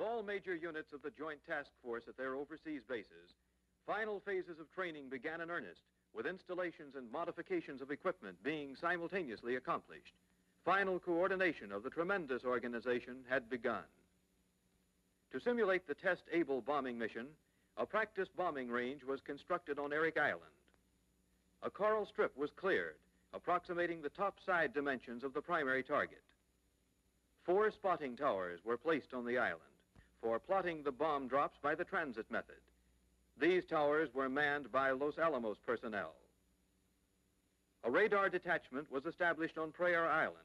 With all major units of the Joint Task Force at their overseas bases, final phases of training began in earnest, with installations and modifications of equipment being simultaneously accomplished. Final coordination of the tremendous organization had begun. To simulate the Test Able bombing mission, a practice bombing range was constructed on Erik Island. A coral strip was cleared, approximating the top side dimensions of the primary target. Four spotting towers were placed on the island for plotting the bomb drops by the transit method. These towers were manned by Los Alamos personnel. A radar detachment was established on Prayer Island,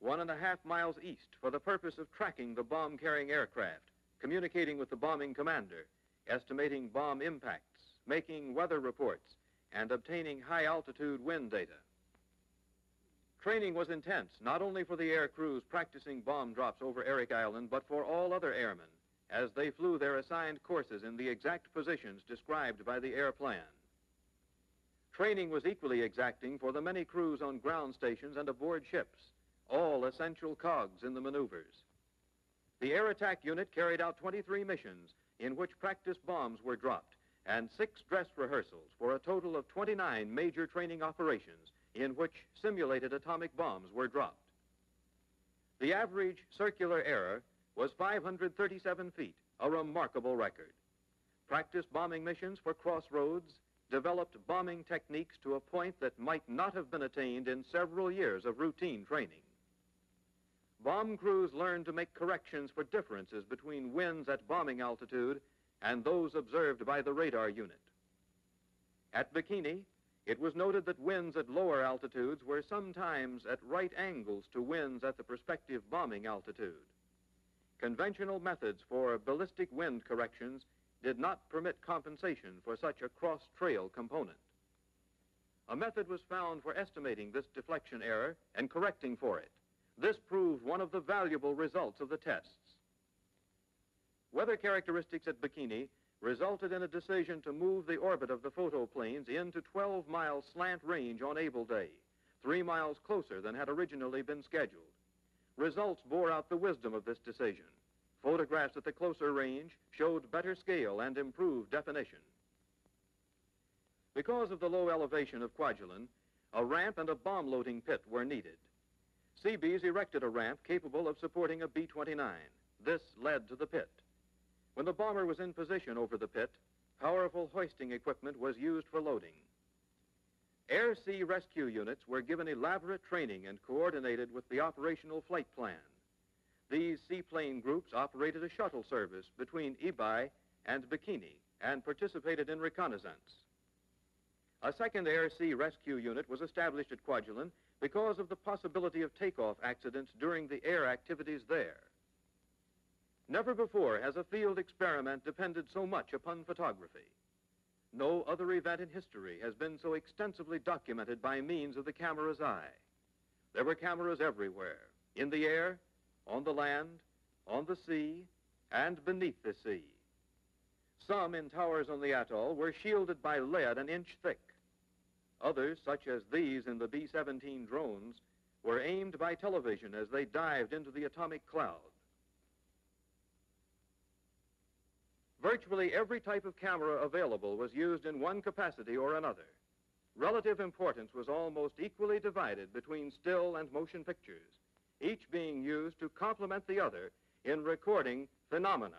one and a half miles east, for the purpose of tracking the bomb carrying aircraft, communicating with the bombing commander, estimating bomb impacts, making weather reports, and obtaining high altitude wind data. Training was intense, not only for the air crews practicing bomb drops over Eric Island, but for all other airmen as they flew their assigned courses in the exact positions described by the air plan. Training was equally exacting for the many crews on ground stations and aboard ships, all essential cogs in the maneuvers. The Air Attack Unit carried out 23 missions in which practice bombs were dropped and six dress rehearsals for a total of 29 major training operations in which simulated atomic bombs were dropped. The average circular error was 537 feet, a remarkable record. Practiced bombing missions for Crossroads developed bombing techniques to a point that might not have been attained in several years of routine training. Bomb crews learned to make corrections for differences between winds at bombing altitude and those observed by the radar unit. At Bikini, it was noted that winds at lower altitudes were sometimes at right angles to winds at the prospective bombing altitude. Conventional methods for ballistic wind corrections did not permit compensation for such a cross trail component. A method was found for estimating this deflection error and correcting for it. This proved one of the valuable results of the tests. Weather characteristics at Bikini resulted in a decision to move the orbit of the photoplanes into 12 mile slant range on Able Day, three miles closer than had originally been scheduled. Results bore out the wisdom of this decision. Photographs at the closer range showed better scale and improved definition. Because of the low elevation of Kwajalein, a ramp and a bomb loading pit were needed. Seabees erected a ramp capable of supporting a B-29. This led to the pit. When the bomber was in position over the pit, powerful hoisting equipment was used for loading. Air Sea rescue units were given elaborate training and coordinated with the operational flight plan. These seaplane groups operated a shuttle service between Ebeye and Bikini and participated in reconnaissance. A second Air Sea rescue unit was established at Kwajalein because of the possibility of takeoff accidents during the air activities there. Never before has a field experiment depended so much upon photography. No other event in history has been so extensively documented by means of the camera's eye. There were cameras everywhere, in the air, on the land, on the sea, and beneath the sea. Some in towers on the atoll were shielded by lead an inch thick. Others, such as these in the B 17 drones, were aimed by television as they dived into the atomic cloud. Virtually every type of camera available was used in one capacity or another. Relative importance was almost equally divided between still and motion pictures, each being used to complement the other in recording phenomena.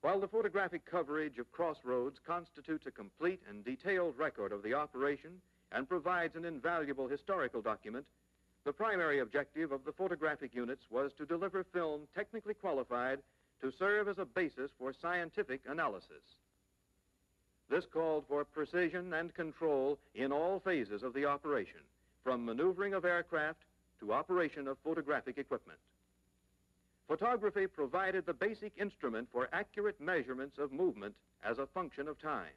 While the photographic coverage of Crossroads constitutes a complete and detailed record of the operation and provides an invaluable historical document, the primary objective of the photographic units was to deliver film technically qualified to serve as a basis for scientific analysis. This called for precision and control in all phases of the operation, from maneuvering of aircraft to operation of photographic equipment. Photography provided the basic instrument for accurate measurements of movement as a function of time.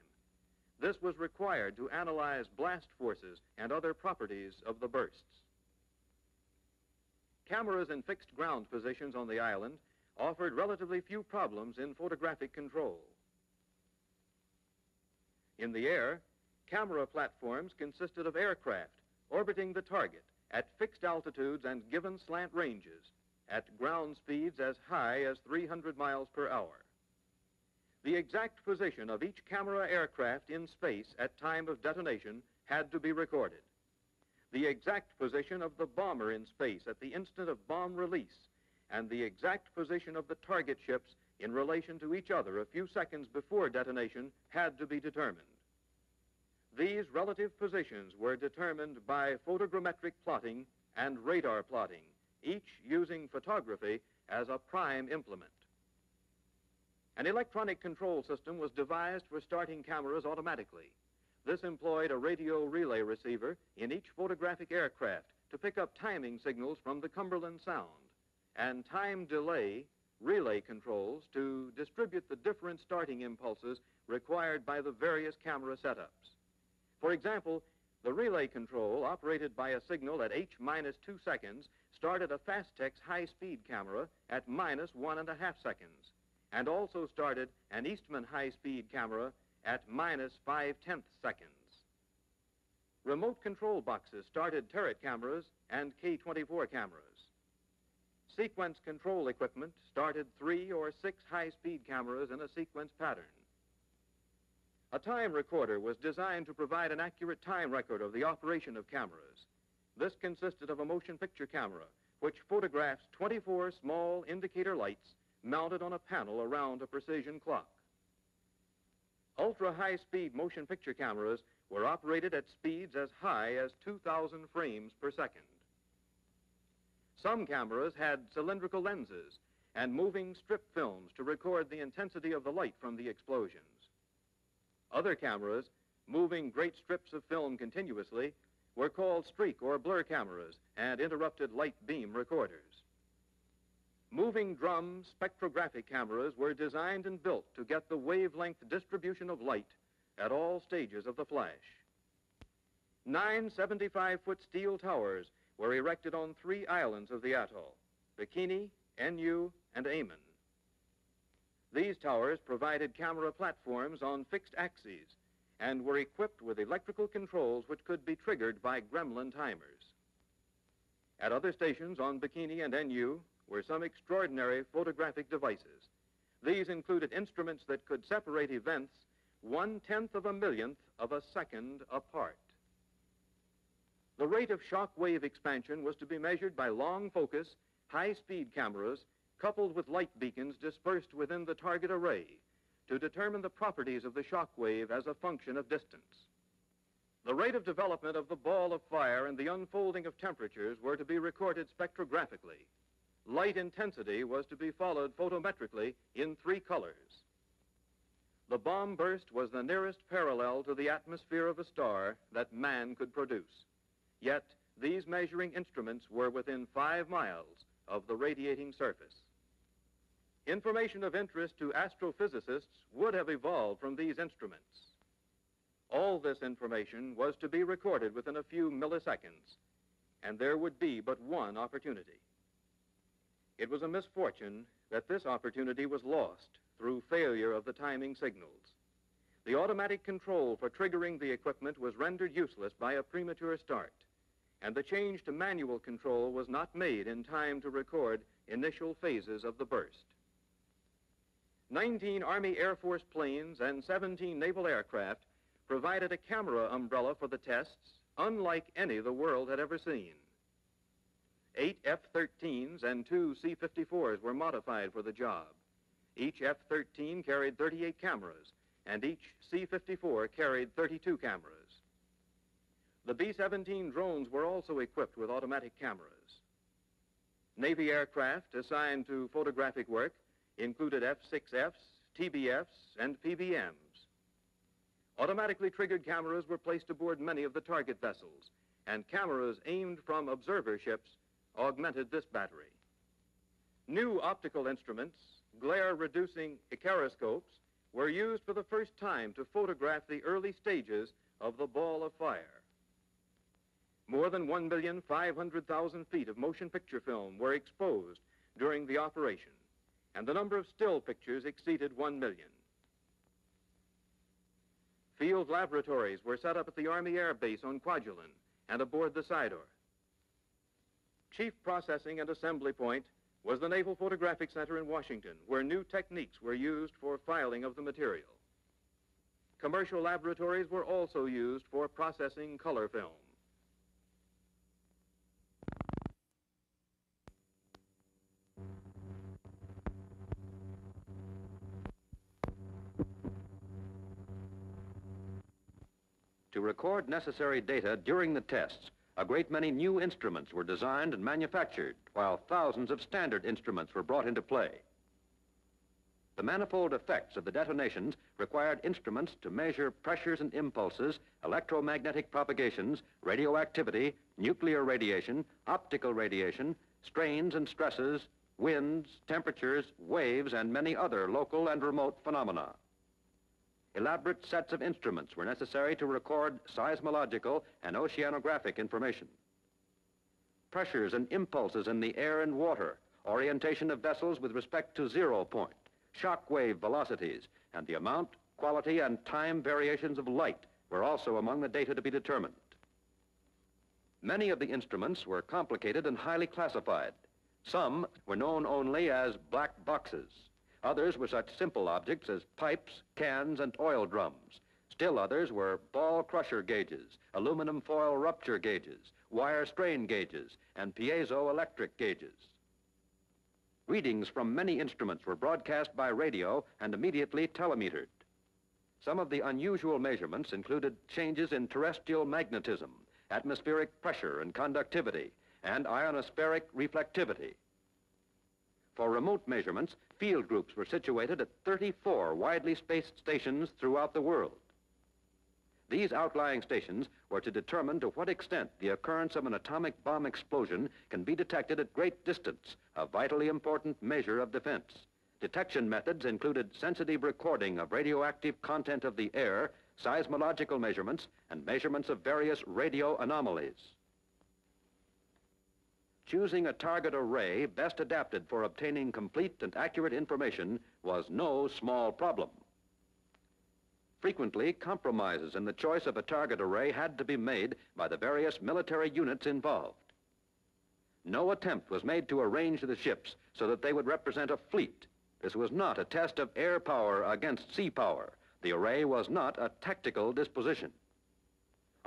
This was required to analyze blast forces and other properties of the bursts. Cameras in fixed ground positions on the island offered relatively few problems in photographic control. In the air, camera platforms consisted of aircraft orbiting the target at fixed altitudes and given slant ranges at ground speeds as high as 300 miles per hour. The exact position of each camera aircraft in space at time of detonation had to be recorded. The exact position of the bomber in space at the instant of bomb release and the exact position of the target ships in relation to each other a few seconds before detonation had to be determined. These relative positions were determined by photogrammetric plotting and radar plotting, each using photography as a prime implement. An electronic control system was devised for starting cameras automatically. This employed a radio relay receiver in each photographic aircraft to pick up timing signals from the Cumberland Sound and time delay relay controls to distribute the different starting impulses required by the various camera setups. For example, the relay control, operated by a signal at H minus two seconds, started a Fastax high-speed camera at minus one and a half seconds and also started an Eastman high-speed camera at minus five-tenths seconds. Remote control boxes started turret cameras and K-24 cameras. Sequence control equipment started three or six high-speed cameras in a sequence pattern. A time recorder was designed to provide an accurate time record of the operation of cameras. This consisted of a motion picture camera, which photographs 24 small indicator lights mounted on a panel around a precision clock. Ultra-high-speed motion picture cameras were operated at speeds as high as 2,000 frames per second. Some cameras had cylindrical lenses and moving strip films to record the intensity of the light from the explosions. Other cameras, moving great strips of film continuously, were called streak or blur cameras and interrupted light beam recorders. Moving drum spectrographic cameras were designed and built to get the wavelength distribution of light at all stages of the flash. Nine 75-foot steel towers were erected on three islands of the atoll, Bikini, Enu, and Aomen. These towers provided camera platforms on fixed axes and were equipped with electrical controls which could be triggered by gremlin timers. At other stations on Bikini and Enu, were some extraordinary photographic devices. These included instruments that could separate events one-tenth of a millionth of a second apart. The rate of shock wave expansion was to be measured by long focus, high-speed cameras coupled with light beacons dispersed within the target array to determine the properties of the shock wave as a function of distance. The rate of development of the ball of fire and the unfolding of temperatures were to be recorded spectrographically light intensity was to be followed photometrically in three colors. The bomb burst was the nearest parallel to the atmosphere of a star that man could produce. Yet, these measuring instruments were within five miles of the radiating surface. Information of interest to astrophysicists would have evolved from these instruments. All this information was to be recorded within a few milliseconds, and there would be but one opportunity. It was a misfortune that this opportunity was lost through failure of the timing signals. The automatic control for triggering the equipment was rendered useless by a premature start, and the change to manual control was not made in time to record initial phases of the burst. 19 Army Air Force planes and 17 naval aircraft provided a camera umbrella for the tests unlike any the world had ever seen. Eight F-13s and two C-54s were modified for the job. Each F-13 carried 38 cameras, and each C-54 carried 32 cameras. The B-17 drones were also equipped with automatic cameras. Navy aircraft assigned to photographic work included F-6Fs, TBFs, and PBMs. Automatically triggered cameras were placed aboard many of the target vessels, and cameras aimed from observer ships augmented this battery. New optical instruments, glare-reducing Icaroscopes, were used for the first time to photograph the early stages of the ball of fire. More than 1,500,000 feet of motion picture film were exposed during the operation, and the number of still pictures exceeded 1 million. Field laboratories were set up at the Army Air Base on Kwajalein and aboard the Sidor. Chief Processing and Assembly Point was the Naval Photographic Center in Washington, where new techniques were used for filing of the material. Commercial laboratories were also used for processing color film. To record necessary data during the tests, a great many new instruments were designed and manufactured, while thousands of standard instruments were brought into play. The manifold effects of the detonations required instruments to measure pressures and impulses, electromagnetic propagations, radioactivity, nuclear radiation, optical radiation, strains and stresses, winds, temperatures, waves, and many other local and remote phenomena. Elaborate sets of instruments were necessary to record seismological and oceanographic information. Pressures and impulses in the air and water, orientation of vessels with respect to zero point, shock wave velocities, and the amount, quality, and time variations of light were also among the data to be determined. Many of the instruments were complicated and highly classified. Some were known only as black boxes. Others were such simple objects as pipes, cans, and oil drums. Still others were ball crusher gauges, aluminum foil rupture gauges, wire strain gauges, and piezoelectric gauges. Readings from many instruments were broadcast by radio and immediately telemetered. Some of the unusual measurements included changes in terrestrial magnetism, atmospheric pressure and conductivity, and ionospheric reflectivity. For remote measurements, field groups were situated at 34 widely spaced stations throughout the world. These outlying stations were to determine to what extent the occurrence of an atomic bomb explosion can be detected at great distance, a vitally important measure of defense. Detection methods included sensitive recording of radioactive content of the air, seismological measurements, and measurements of various radio anomalies. Choosing a target array best adapted for obtaining complete and accurate information was no small problem. Frequently, compromises in the choice of a target array had to be made by the various military units involved. No attempt was made to arrange the ships so that they would represent a fleet. This was not a test of air power against sea power. The array was not a tactical disposition.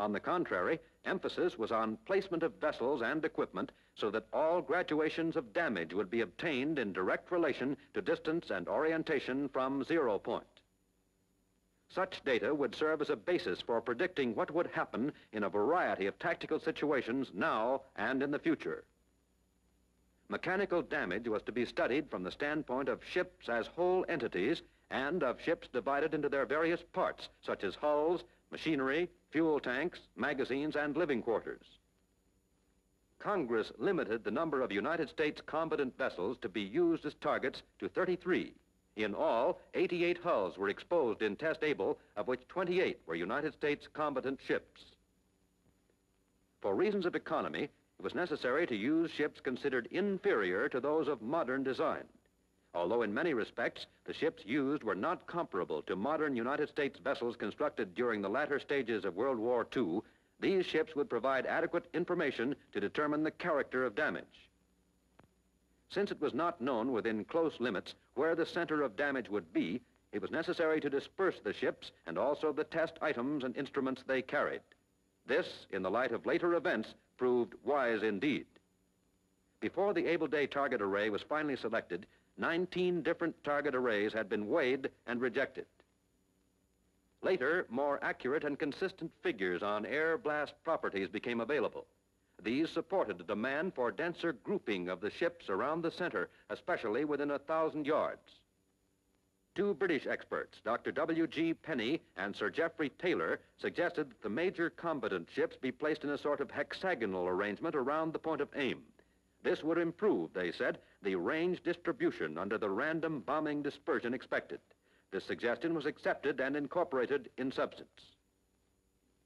On the contrary, emphasis was on placement of vessels and equipment so that all graduations of damage would be obtained in direct relation to distance and orientation from zero point. Such data would serve as a basis for predicting what would happen in a variety of tactical situations now and in the future. Mechanical damage was to be studied from the standpoint of ships as whole entities and of ships divided into their various parts, such as hulls, machinery, fuel tanks, magazines, and living quarters. Congress limited the number of United States combatant vessels to be used as targets to 33. In all, 88 hulls were exposed in Test Able, of which 28 were United States combatant ships. For reasons of economy, it was necessary to use ships considered inferior to those of modern design. Although in many respects, the ships used were not comparable to modern United States vessels constructed during the latter stages of World War II, these ships would provide adequate information to determine the character of damage. Since it was not known within close limits where the center of damage would be, it was necessary to disperse the ships and also the test items and instruments they carried. This, in the light of later events, proved wise indeed. Before the Able Day target array was finally selected, 19 different target arrays had been weighed and rejected. Later, more accurate and consistent figures on air blast properties became available. These supported the demand for denser grouping of the ships around the center, especially within a thousand yards. Two British experts, Dr. W.G. Penney and Sir Geoffrey Taylor, suggested that the major combatant ships be placed in a sort of hexagonal arrangement around the point of aim. This would improve, they said, the range distribution under the random bombing dispersion expected. This suggestion was accepted and incorporated in substance.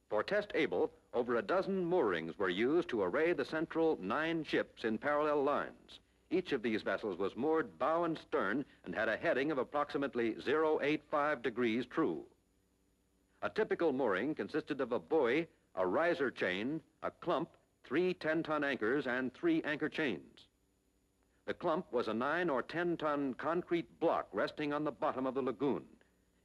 For Test Able, over a dozen moorings were used to array the central nine ships in parallel lines. Each of these vessels was moored bow and stern and had a heading of approximately 085 degrees true. A typical mooring consisted of a buoy, a riser chain, a clump, three 10-ton anchors, and three anchor chains. The clump was a nine or ten ton concrete block resting on the bottom of the lagoon.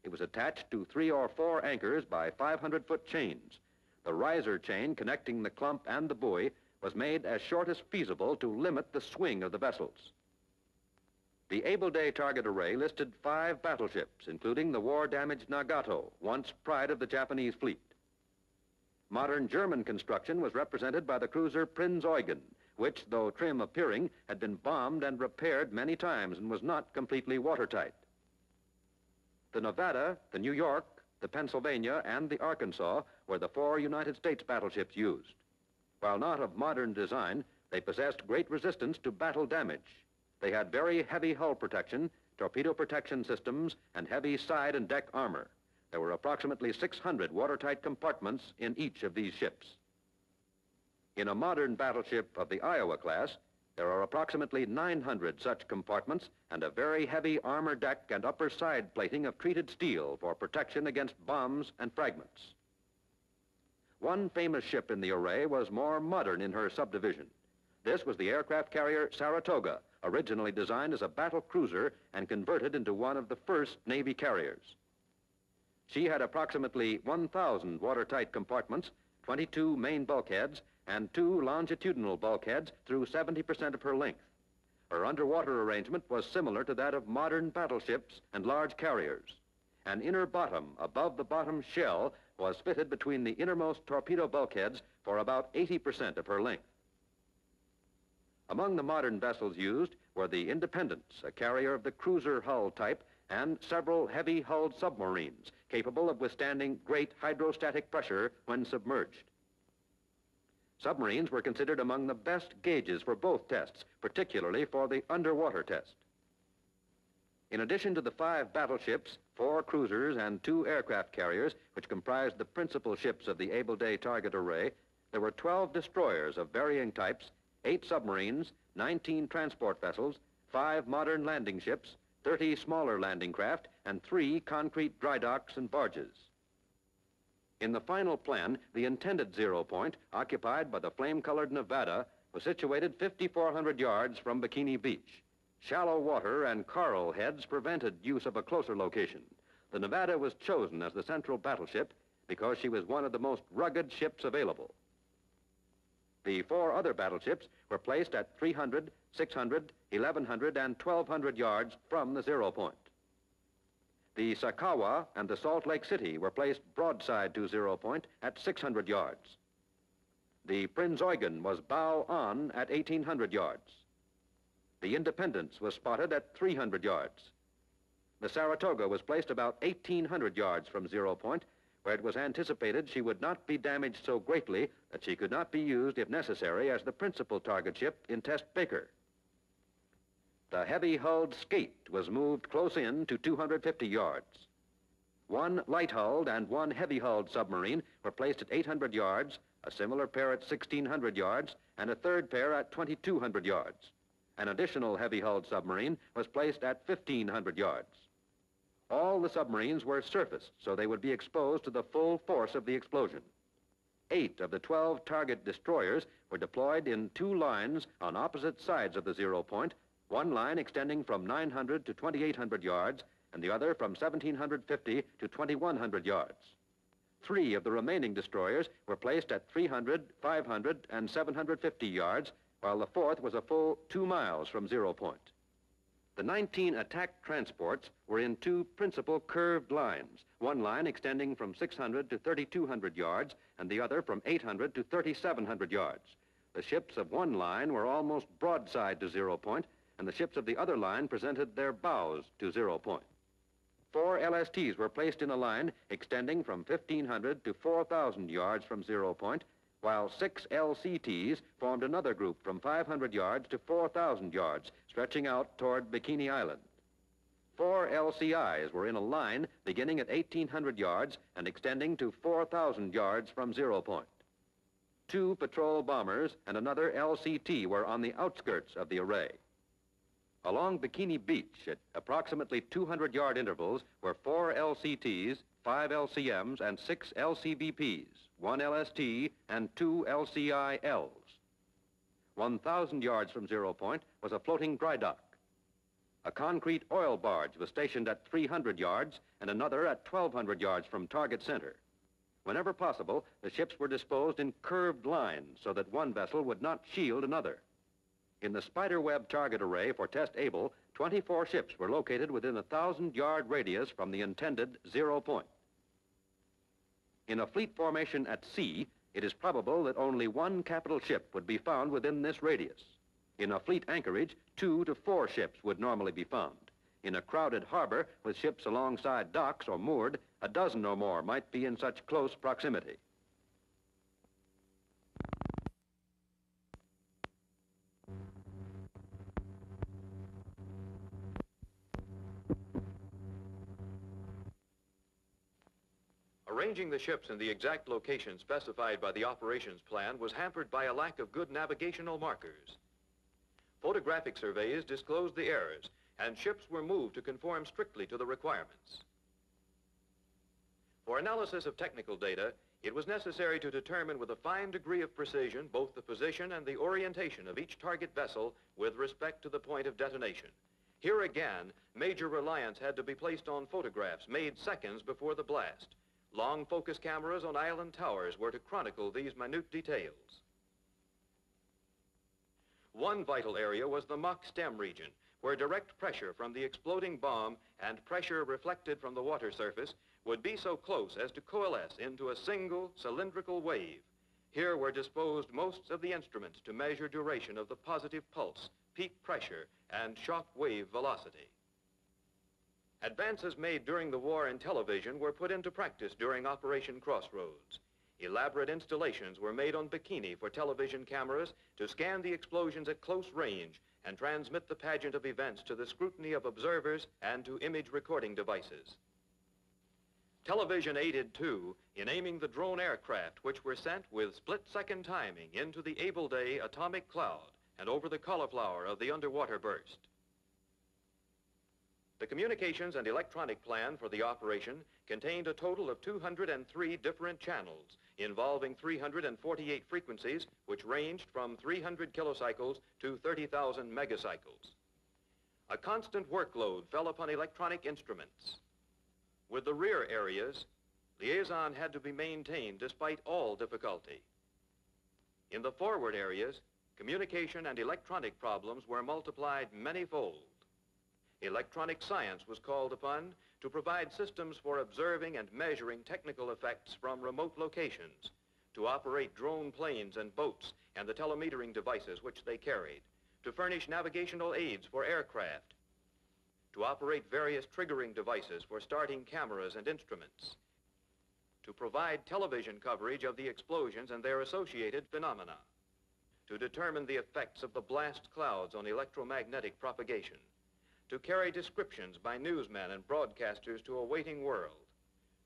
It was attached to three or four anchors by 500 foot chains. The riser chain connecting the clump and the buoy was made as short as feasible to limit the swing of the vessels. The Able Day target array listed five battleships, including the war-damaged Nagato, once pride of the Japanese fleet. Modern German construction was represented by the cruiser Prinz Eugen, which, though trim appearing, had been bombed and repaired many times and was not completely watertight. The Nevada, the New York, the Pennsylvania, and the Arkansas were the four United States battleships used. While not of modern design, they possessed great resistance to battle damage. They had very heavy hull protection, torpedo protection systems, and heavy side and deck armor. There were approximately 600 watertight compartments in each of these ships. In a modern battleship of the Iowa class, there are approximately 900 such compartments and a very heavy armor deck and upper side plating of treated steel for protection against bombs and fragments. One famous ship in the array was more modern in her subdivision. This was the aircraft carrier Saratoga, originally designed as a battle cruiser and converted into one of the first Navy carriers. She had approximately 1,000 watertight compartments, 22 main bulkheads, and two longitudinal bulkheads through 70% of her length. Her underwater arrangement was similar to that of modern battleships and large carriers. An inner bottom above the bottom shell was fitted between the innermost torpedo bulkheads for about 80% of her length. Among the modern vessels used were the Independence, a carrier of the cruiser hull type, and several heavy-hulled submarines capable of withstanding great hydrostatic pressure when submerged. Submarines were considered among the best gauges for both tests, particularly for the underwater test. In addition to the five battleships, four cruisers, and two aircraft carriers, which comprised the principal ships of the Able Day target array, there were 12 destroyers of varying types, eight submarines, 19 transport vessels, five modern landing ships, 30 smaller landing craft, and three concrete dry docks and barges. In the final plan, the intended zero point, occupied by the flame-colored Nevada, was situated 5,400 yards from Bikini Beach. Shallow water and coral heads prevented use of a closer location. The Nevada was chosen as the central battleship because she was one of the most rugged ships available. The four other battleships were placed at 300, 600, 1100, and 1200 yards from the zero point. The Sakawa and the Salt Lake City were placed broadside to zero point at 600 yards. The Prinz Eugen was bow on at 1800 yards. The Independence was spotted at 300 yards. The Saratoga was placed about 1,800 yards from zero point, where it was anticipated she would not be damaged so greatly that she could not be used, if necessary, as the principal target ship in Test Baker. The heavy-hulled Skate was moved close in to 250 yards. One light-hulled and one heavy-hulled submarine were placed at 800 yards, a similar pair at 1,600 yards, and a third pair at 2,200 yards. An additional heavy-hulled submarine was placed at 1,500 yards. All the submarines were surfaced, so they would be exposed to the full force of the explosion. Eight of the 12 target destroyers were deployed in two lines on opposite sides of the zero point, one line extending from 900 to 2,800 yards, and the other from 1,750 to 2,100 yards. Three of the remaining destroyers were placed at 300, 500, and 750 yards, while the fourth was a full two miles from zero point. The 19 attack transports were in two principal curved lines, one line extending from 600 to 3,200 yards and the other from 800 to 3,700 yards. The ships of one line were almost broadside to zero point, and the ships of the other line presented their bows to zero point. Four LSTs were placed in a line extending from 1,500 to 4,000 yards from zero point, while six LCTs formed another group from 500 yards to 4,000 yards, stretching out toward Bikini Island. Four LCIs were in a line beginning at 1,800 yards and extending to 4,000 yards from zero point. Two patrol bombers and another LCT were on the outskirts of the array. Along Bikini Beach, at approximately 200-yard intervals, were four LCTs, five LCMs, and six LCVPs one LST, and two LCILs. 1,000 yards from zero point, was a floating dry dock. A concrete oil barge was stationed at 300 yards and another at 1,200 yards from target center. Whenever possible, the ships were disposed in curved lines so that one vessel would not shield another. In the spiderweb target array for Test Able, 24 ships were located within a 1,000-yard radius from the intended zero point. In a fleet formation at sea, it is probable that only one capital ship would be found within this radius. In a fleet anchorage, two to four ships would normally be found. In a crowded harbor with ships alongside docks or moored, a dozen or more might be in such close proximity. Arranging the ships in the exact location specified by the operations plan was hampered by a lack of good navigational markers. Photographic surveys disclosed the errors, and ships were moved to conform strictly to the requirements. For analysis of technical data, it was necessary to determine with a fine degree of precision both the position and the orientation of each target vessel with respect to the point of detonation. Here again, major reliance had to be placed on photographs made seconds before the blast. Long focus cameras on island towers were to chronicle these minute details. One vital area was the Mach stem region, where direct pressure from the exploding bomb and pressure reflected from the water surface would be so close as to coalesce into a single cylindrical wave. Here were disposed most of the instruments to measure duration of the positive pulse, peak pressure, and shock wave velocity. Advances made during the war in television were put into practice during Operation Crossroads. Elaborate installations were made on bikini for television cameras to scan the explosions at close range and transmit the pageant of events to the scrutiny of observers and to image recording devices. Television aided, too, in aiming the drone aircraft, which were sent with split-second timing into the Able Day atomic cloud and over the cauliflower of the underwater burst. The communications and electronic plan for the operation contained a total of 203 different channels involving 348 frequencies, which ranged from 300 kilocycles to 30,000 megacycles. A constant workload fell upon electronic instruments. With the rear areas, liaison had to be maintained despite all difficulty. In the forward areas, communication and electronic problems were multiplied many-fold. Electronic science was called upon to provide systems for observing and measuring technical effects from remote locations, to operate drone planes and boats and the telemetering devices which they carried, to furnish navigational aids for aircraft, to operate various triggering devices for starting cameras and instruments, to provide television coverage of the explosions and their associated phenomena, to determine the effects of the blast clouds on electromagnetic propagation, to carry descriptions by newsmen and broadcasters to a waiting world,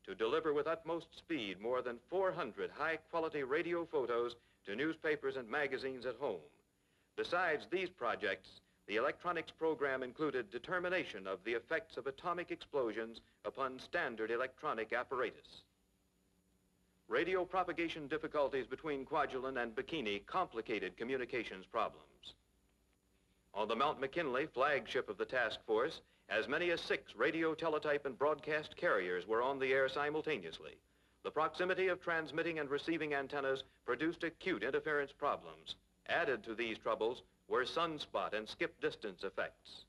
to deliver with utmost speed more than 400 high-quality radio photos to newspapers and magazines at home. Besides these projects, the electronics program included determination of the effects of atomic explosions upon standard electronic apparatus. Radio propagation difficulties between Kwajalein and Bikini complicated communications problems. On the Mount McKinley, flagship of the task force, as many as six radio, teletype, and broadcast carriers were on the air simultaneously. The proximity of transmitting and receiving antennas produced acute interference problems. Added to these troubles were sunspot and skip distance effects.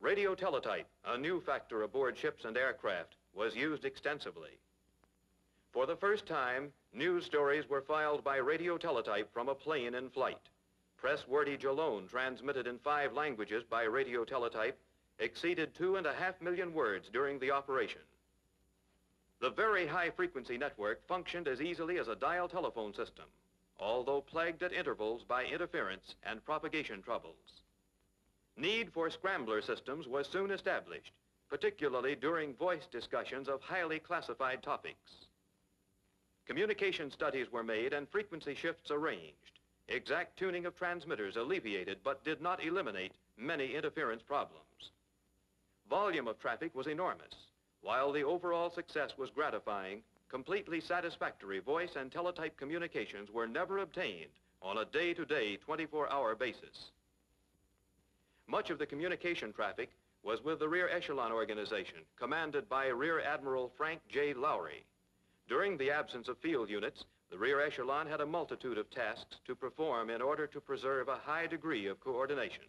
Radio teletype, a new factor aboard ships and aircraft, was used extensively. For the first time, news stories were filed by radio teletype from a plane in flight. Press wordage alone, transmitted in five languages by radio teletype, exceeded two and a half million words during the operation. The very high-frequency network functioned as easily as a dial telephone system, although plagued at intervals by interference and propagation troubles. Need for scrambler systems was soon established, particularly during voice discussions of highly classified topics. Communication studies were made and frequency shifts arranged. Exact tuning of transmitters alleviated but did not eliminate many interference problems. Volume of traffic was enormous. While the overall success was gratifying, completely satisfactory voice and teletype communications were never obtained on a day-to-day, 24-hour basis. Much of the communication traffic was with the Rear Echelon Organization, commanded by Rear Admiral Frank J. Lowry. During the absence of field units, the Rear Echelon had a multitude of tasks to perform in order to preserve a high degree of coordination.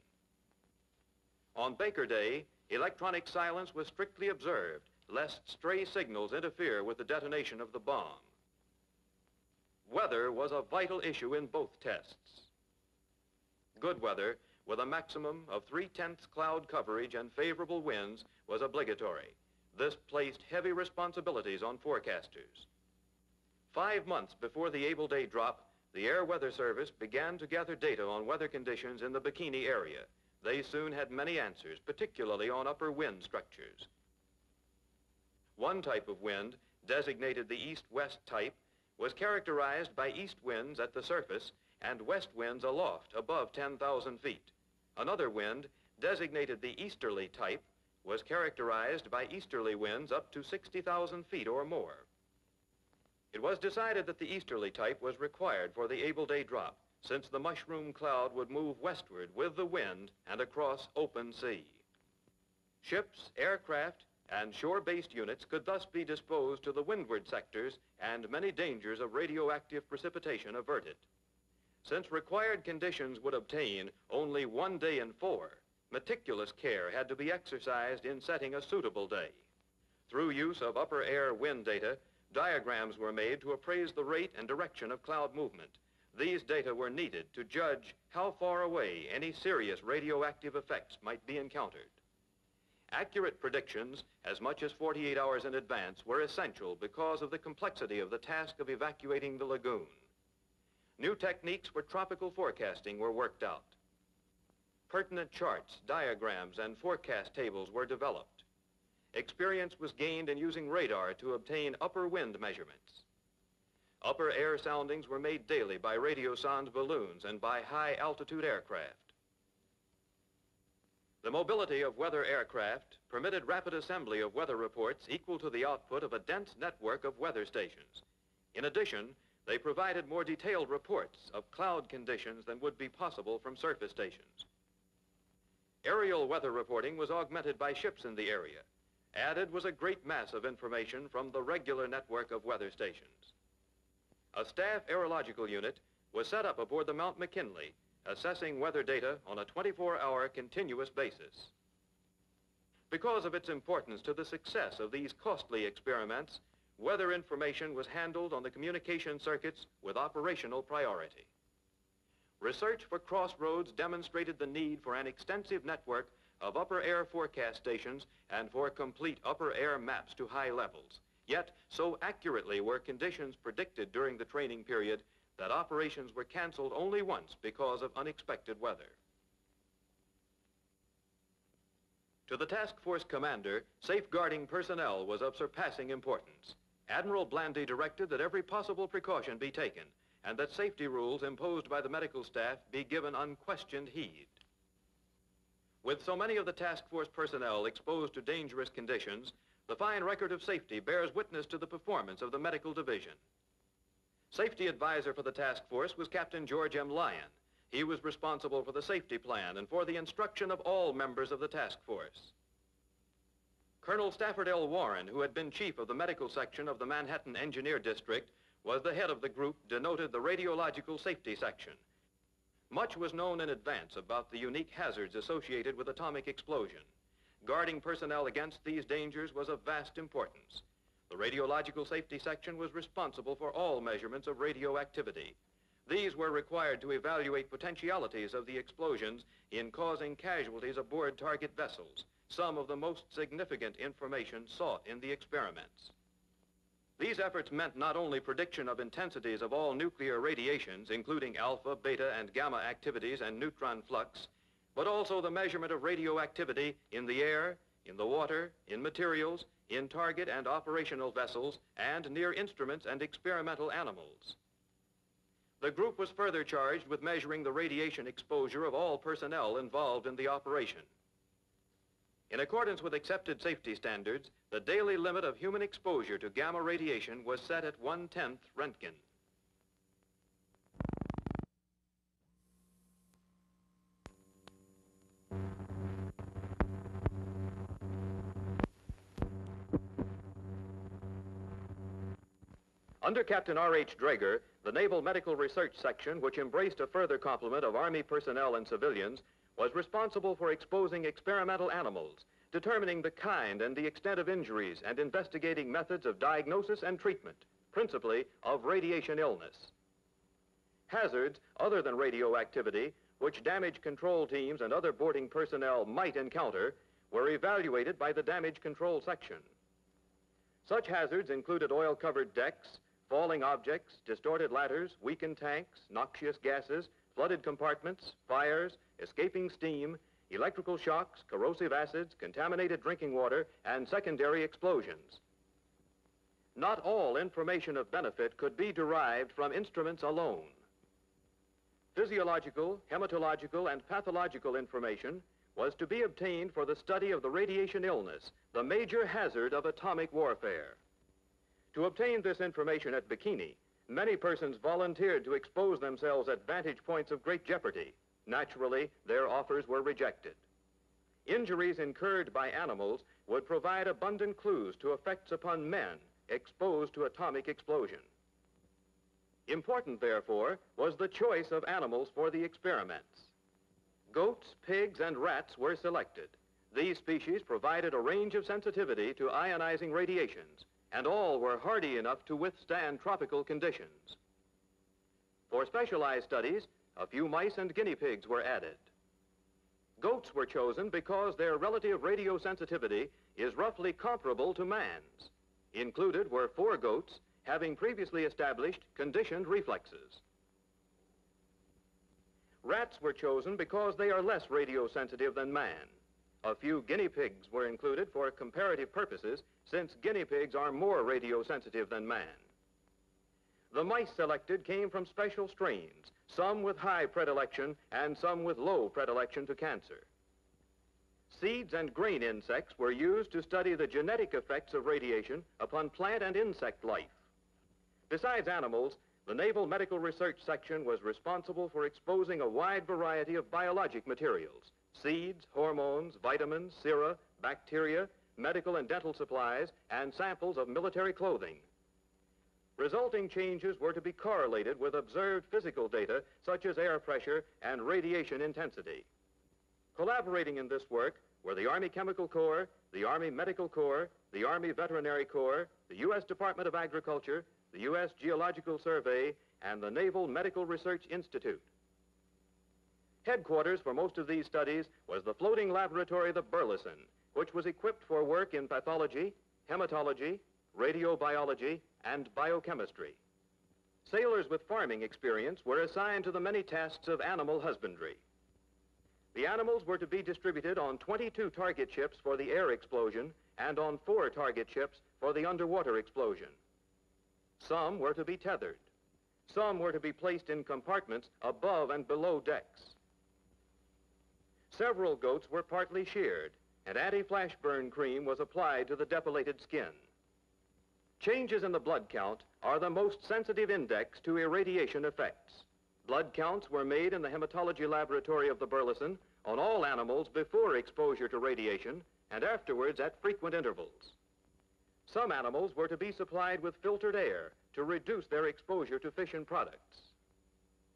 On Baker Day, electronic silence was strictly observed, lest stray signals interfere with the detonation of the bomb. Weather was a vital issue in both tests. Good weather, with a maximum of three-tenths cloud coverage and favorable winds, was obligatory. This placed heavy responsibilities on forecasters. Five months before the Able Day drop, the Air Weather Service began to gather data on weather conditions in the Bikini area. They soon had many answers, particularly on upper wind structures. One type of wind, designated the east-west type, was characterized by east winds at the surface and west winds aloft above 10,000 feet. Another wind, designated the easterly type, was characterized by easterly winds up to 60,000 feet or more. It was decided that the easterly type was required for the able day drop, since the mushroom cloud would move westward with the wind and across open sea. Ships, aircraft, and shore-based units could thus be disposed to the windward sectors and many dangers of radioactive precipitation averted. Since required conditions would obtain only one day in four, meticulous care had to be exercised in setting a suitable day. Through use of upper air wind data, diagrams were made to appraise the rate and direction of cloud movement. These data were needed to judge how far away any serious radioactive effects might be encountered. Accurate predictions, as much as 48 hours in advance, were essential because of the complexity of the task of evacuating the lagoon. New techniques for tropical forecasting were worked out. Pertinent charts, diagrams, and forecast tables were developed. Experience was gained in using radar to obtain upper wind measurements. Upper air soundings were made daily by radiosonde balloons and by high-altitude aircraft. The mobility of weather aircraft permitted rapid assembly of weather reports equal to the output of a dense network of weather stations. In addition, they provided more detailed reports of cloud conditions than would be possible from surface stations. Aerial weather reporting was augmented by ships in the area. Added was a great mass of information from the regular network of weather stations. A staff aerological unit was set up aboard the Mount McKinley assessing weather data on a 24-hour continuous basis. Because of its importance to the success of these costly experiments, weather information was handled on the communication circuits with operational priority. Research for Crossroads demonstrated the need for an extensive network of upper air forecast stations and for complete upper air maps to high levels. Yet, so accurately were conditions predicted during the training period that operations were canceled only once because of unexpected weather. To the task force commander, safeguarding personnel was of surpassing importance. Admiral Blandy directed that every possible precaution be taken and that safety rules imposed by the medical staff be given unquestioned heed. With so many of the task force personnel exposed to dangerous conditions, the fine record of safety bears witness to the performance of the medical division. Safety advisor for the task force was Captain George M. Lyon. He was responsible for the safety plan and for the instruction of all members of the task force. Colonel Stafford L. Warren, who had been chief of the medical section of the Manhattan Engineer District, was the head of the group denoted the Radiological Safety Section. Much was known in advance about the unique hazards associated with atomic explosion. Guarding personnel against these dangers was of vast importance. The Radiological Safety Section was responsible for all measurements of radioactivity. These were required to evaluate potentialities of the explosions in causing casualties aboard target vessels, some of the most significant information sought in the experiments. These efforts meant not only prediction of intensities of all nuclear radiations, including alpha, beta, and gamma activities and neutron flux, but also the measurement of radioactivity in the air, in the water, in materials, in target and operational vessels, and near instruments and experimental animals. The group was further charged with measuring the radiation exposure of all personnel involved in the operation. In accordance with accepted safety standards, the daily limit of human exposure to gamma radiation was set at one-tenth roentgen. Under Captain R.H. Drager, the Naval Medical Research Section, which embraced a further complement of Army personnel and civilians, was responsible for exposing experimental animals, determining the kind and the extent of injuries, and investigating methods of diagnosis and treatment, principally of radiation illness. Hazards other than radioactivity, which damage control teams and other boarding personnel might encounter, were evaluated by the Damage Control Section. Such hazards included oil-covered decks, falling objects, distorted ladders, weakened tanks, noxious gases, flooded compartments, fires, escaping steam, electrical shocks, corrosive acids, contaminated drinking water, and secondary explosions. Not all information of benefit could be derived from instruments alone. Physiological, hematological, and pathological information was to be obtained for the study of the radiation illness, the major hazard of atomic warfare. To obtain this information at Bikini, many persons volunteered to expose themselves at vantage points of great jeopardy. Naturally, their offers were rejected. Injuries incurred by animals would provide abundant clues to effects upon men exposed to atomic explosion. Important, therefore, was the choice of animals for the experiments. Goats, pigs, and rats were selected. These species provided a range of sensitivity to ionizing radiations, and all were hardy enough to withstand tropical conditions. For specialized studies, a few mice and guinea pigs were added. Goats were chosen because their relative radiosensitivity is roughly comparable to man's. Included were four goats having previously established conditioned reflexes. Rats were chosen because they are less radiosensitive than man. A few guinea pigs were included for comparative purposes since guinea pigs are more radiosensitive than man. The mice selected came from special strains, some with high predilection and some with low predilection to cancer. Seeds and grain insects were used to study the genetic effects of radiation upon plant and insect life. Besides animals, the Naval Medical Research Section was responsible for exposing a wide variety of biologic materials, seeds, hormones, vitamins, sera, bacteria, medical and dental supplies, and samples of military clothing. Resulting changes were to be correlated with observed physical data such as air pressure and radiation intensity. Collaborating in this work were the Army Chemical Corps, the Army Medical Corps, the Army Veterinary Corps, the U.S. Department of Agriculture, the U.S. Geological Survey, and the Naval Medical Research Institute. Headquarters for most of these studies was the floating laboratory, the Burleson, which was equipped for work in pathology, hematology, radiobiology, and biochemistry. Sailors with farming experience were assigned to the many tasks of animal husbandry. The animals were to be distributed on 22 target ships for the air explosion and on four target ships for the underwater explosion. Some were to be tethered. Some were to be placed in compartments above and below decks. Several goats were partly sheared, and anti-flash burn cream was applied to the depilated skin. Changes in the blood count are the most sensitive index to irradiation effects. Blood counts were made in the hematology laboratory of the Burleson on all animals before exposure to radiation and afterwards at frequent intervals. Some animals were to be supplied with filtered air to reduce their exposure to fission products.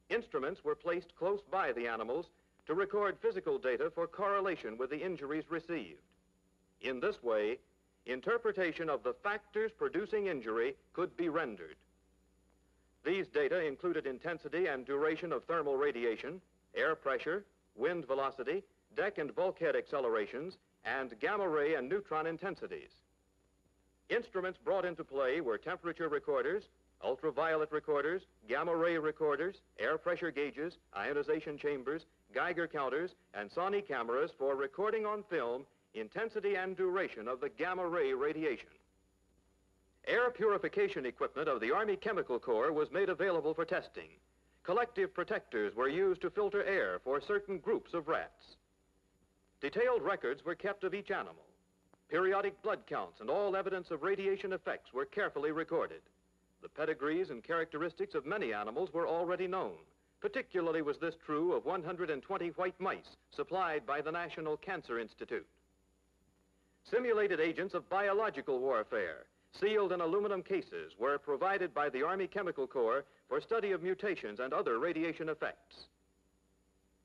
Instruments were placed close by the animals to record physical data for correlation with the injuries received. In this way, interpretation of the factors producing injury could be rendered. These data included intensity and duration of thermal radiation, air pressure, wind velocity, deck and bulkhead accelerations, and gamma ray and neutron intensities. Instruments brought into play were temperature recorders, ultraviolet recorders, gamma ray recorders, air pressure gauges, ionization chambers, Geiger counters, and Sony cameras for recording on film intensity and duration of the gamma ray radiation. Air purification equipment of the Army Chemical Corps was made available for testing. Collective protectors were used to filter air for certain groups of rats. Detailed records were kept of each animal. Periodic blood counts and all evidence of radiation effects were carefully recorded. The pedigrees and characteristics of many animals were already known. Particularly was this true of 120 white mice supplied by the National Cancer Institute. Simulated agents of biological warfare, sealed in aluminum cases, were provided by the Army Chemical Corps for study of mutations and other radiation effects.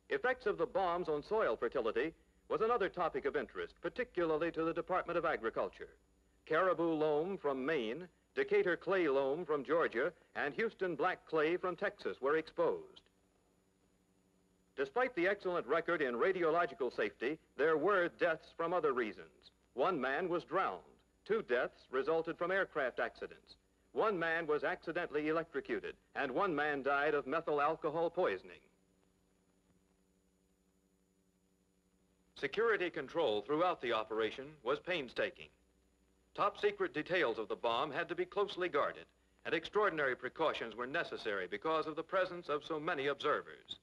Effects of the bombs on soil fertility was another topic of interest, particularly to the Department of Agriculture. Caribou loam from Maine, Decatur clay loam from Georgia, and Houston black clay from Texas were exposed. Despite the excellent record in radiological safety, there were deaths from other reasons. One man was drowned. Two deaths resulted from aircraft accidents. One man was accidentally electrocuted, and one man died of methyl alcohol poisoning. Security control throughout the operation was painstaking. Top secret details of the bomb had to be closely guarded, and extraordinary precautions were necessary because of the presence of so many observers.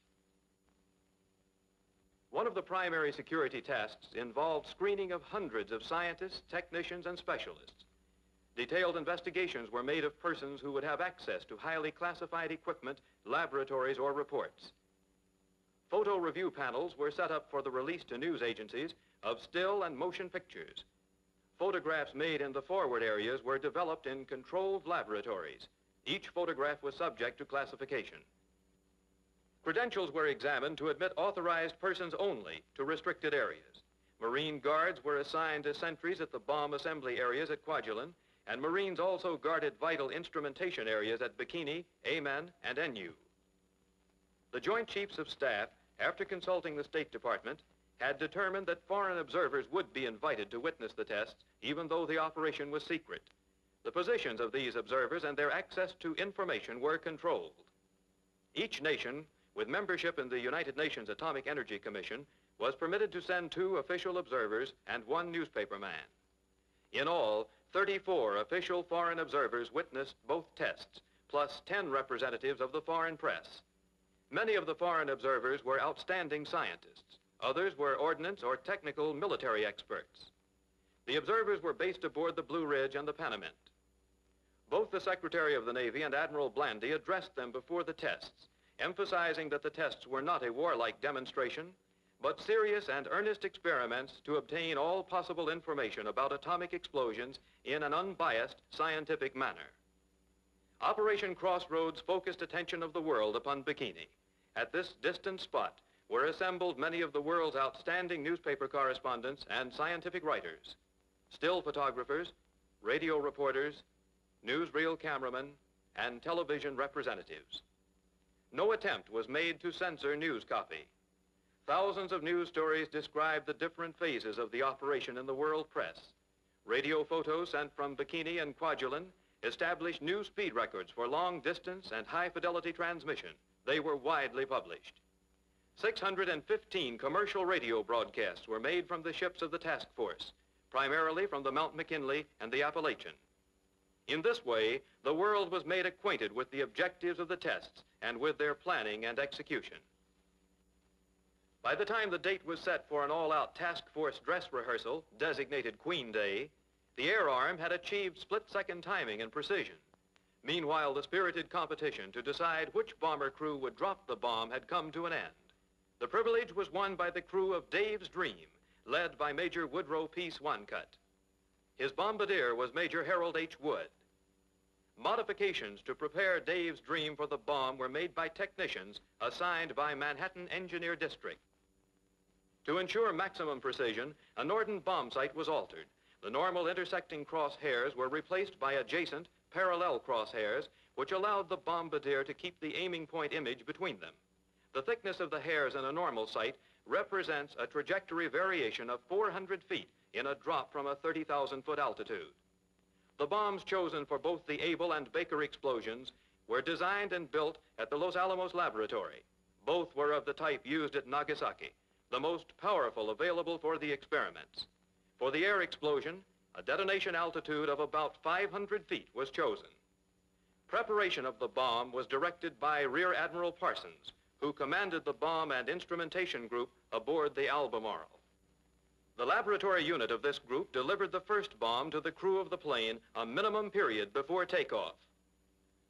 One of the primary security tasks involved screening of hundreds of scientists, technicians, and specialists. Detailed investigations were made of persons who would have access to highly classified equipment, laboratories, or reports. Photo review panels were set up for the release to news agencies of still and motion pictures. Photographs made in the forward areas were developed in controlled laboratories. Each photograph was subject to classification. Credentials were examined to admit authorized persons only to restricted areas. Marine guards were assigned as sentries at the bomb assembly areas at Kwajalein, and Marines also guarded vital instrumentation areas at Bikini, Aomen, and Enyu. The Joint Chiefs of Staff after consulting the State Department, had determined that foreign observers would be invited to witness the tests, even though the operation was secret. The positions of these observers and their access to information were controlled. Each nation, with membership in the United Nations Atomic Energy Commission, was permitted to send two official observers and one newspaperman. In all, 34 official foreign observers witnessed both tests, plus 10 representatives of the foreign press. Many of the foreign observers were outstanding scientists. Others were ordnance or technical military experts. The observers were based aboard the Blue Ridge and the Panamint. Both the Secretary of the Navy and Admiral Blandy addressed them before the tests, emphasizing that the tests were not a warlike demonstration, but serious and earnest experiments to obtain all possible information about atomic explosions in an unbiased scientific manner. Operation Crossroads focused attention of the world upon Bikini. At this distant spot were assembled many of the world's outstanding newspaper correspondents and scientific writers, still photographers, radio reporters, newsreel cameramen, and television representatives. No attempt was made to censor news copy. Thousands of news stories described the different phases of the operation in the world press. Radio photos sent from Bikini and Kwajalein established new speed records for long distance and high fidelity transmission. They were widely published. 615 commercial radio broadcasts were made from the ships of the task force, primarily from the Mount McKinley and the Appalachian. In this way, the world was made acquainted with the objectives of the tests and with their planning and execution. By the time the date was set for an all-out task force dress rehearsal, designated Queen Day, the air arm had achieved split-second timing and precision. Meanwhile, the spirited competition to decide which bomber crew would drop the bomb had come to an end. The privilege was won by the crew of Dave's Dream, led by Major Woodrow P. Swancutt. His bombardier was Major Harold H. Wood. Modifications to prepare Dave's Dream for the bomb were made by technicians assigned by Manhattan Engineer District. To ensure maximum precision, a Norden bomb sight was altered. The normal intersecting crosshairs were replaced by adjacent parallel crosshairs, which allowed the bombardier to keep the aiming point image between them. The thickness of the hairs in a normal sight represents a trajectory variation of 400 feet in a drop from a 30,000 foot altitude. The bombs chosen for both the Able and Baker explosions were designed and built at the Los Alamos laboratory. Both were of the type used at Nagasaki, the most powerful available for the experiments. For the air explosion, a detonation altitude of about 500 feet was chosen. Preparation of the bomb was directed by Rear Admiral Parsons, who commanded the bomb and instrumentation group aboard the Albemarle. The laboratory unit of this group delivered the first bomb to the crew of the plane a minimum period before takeoff.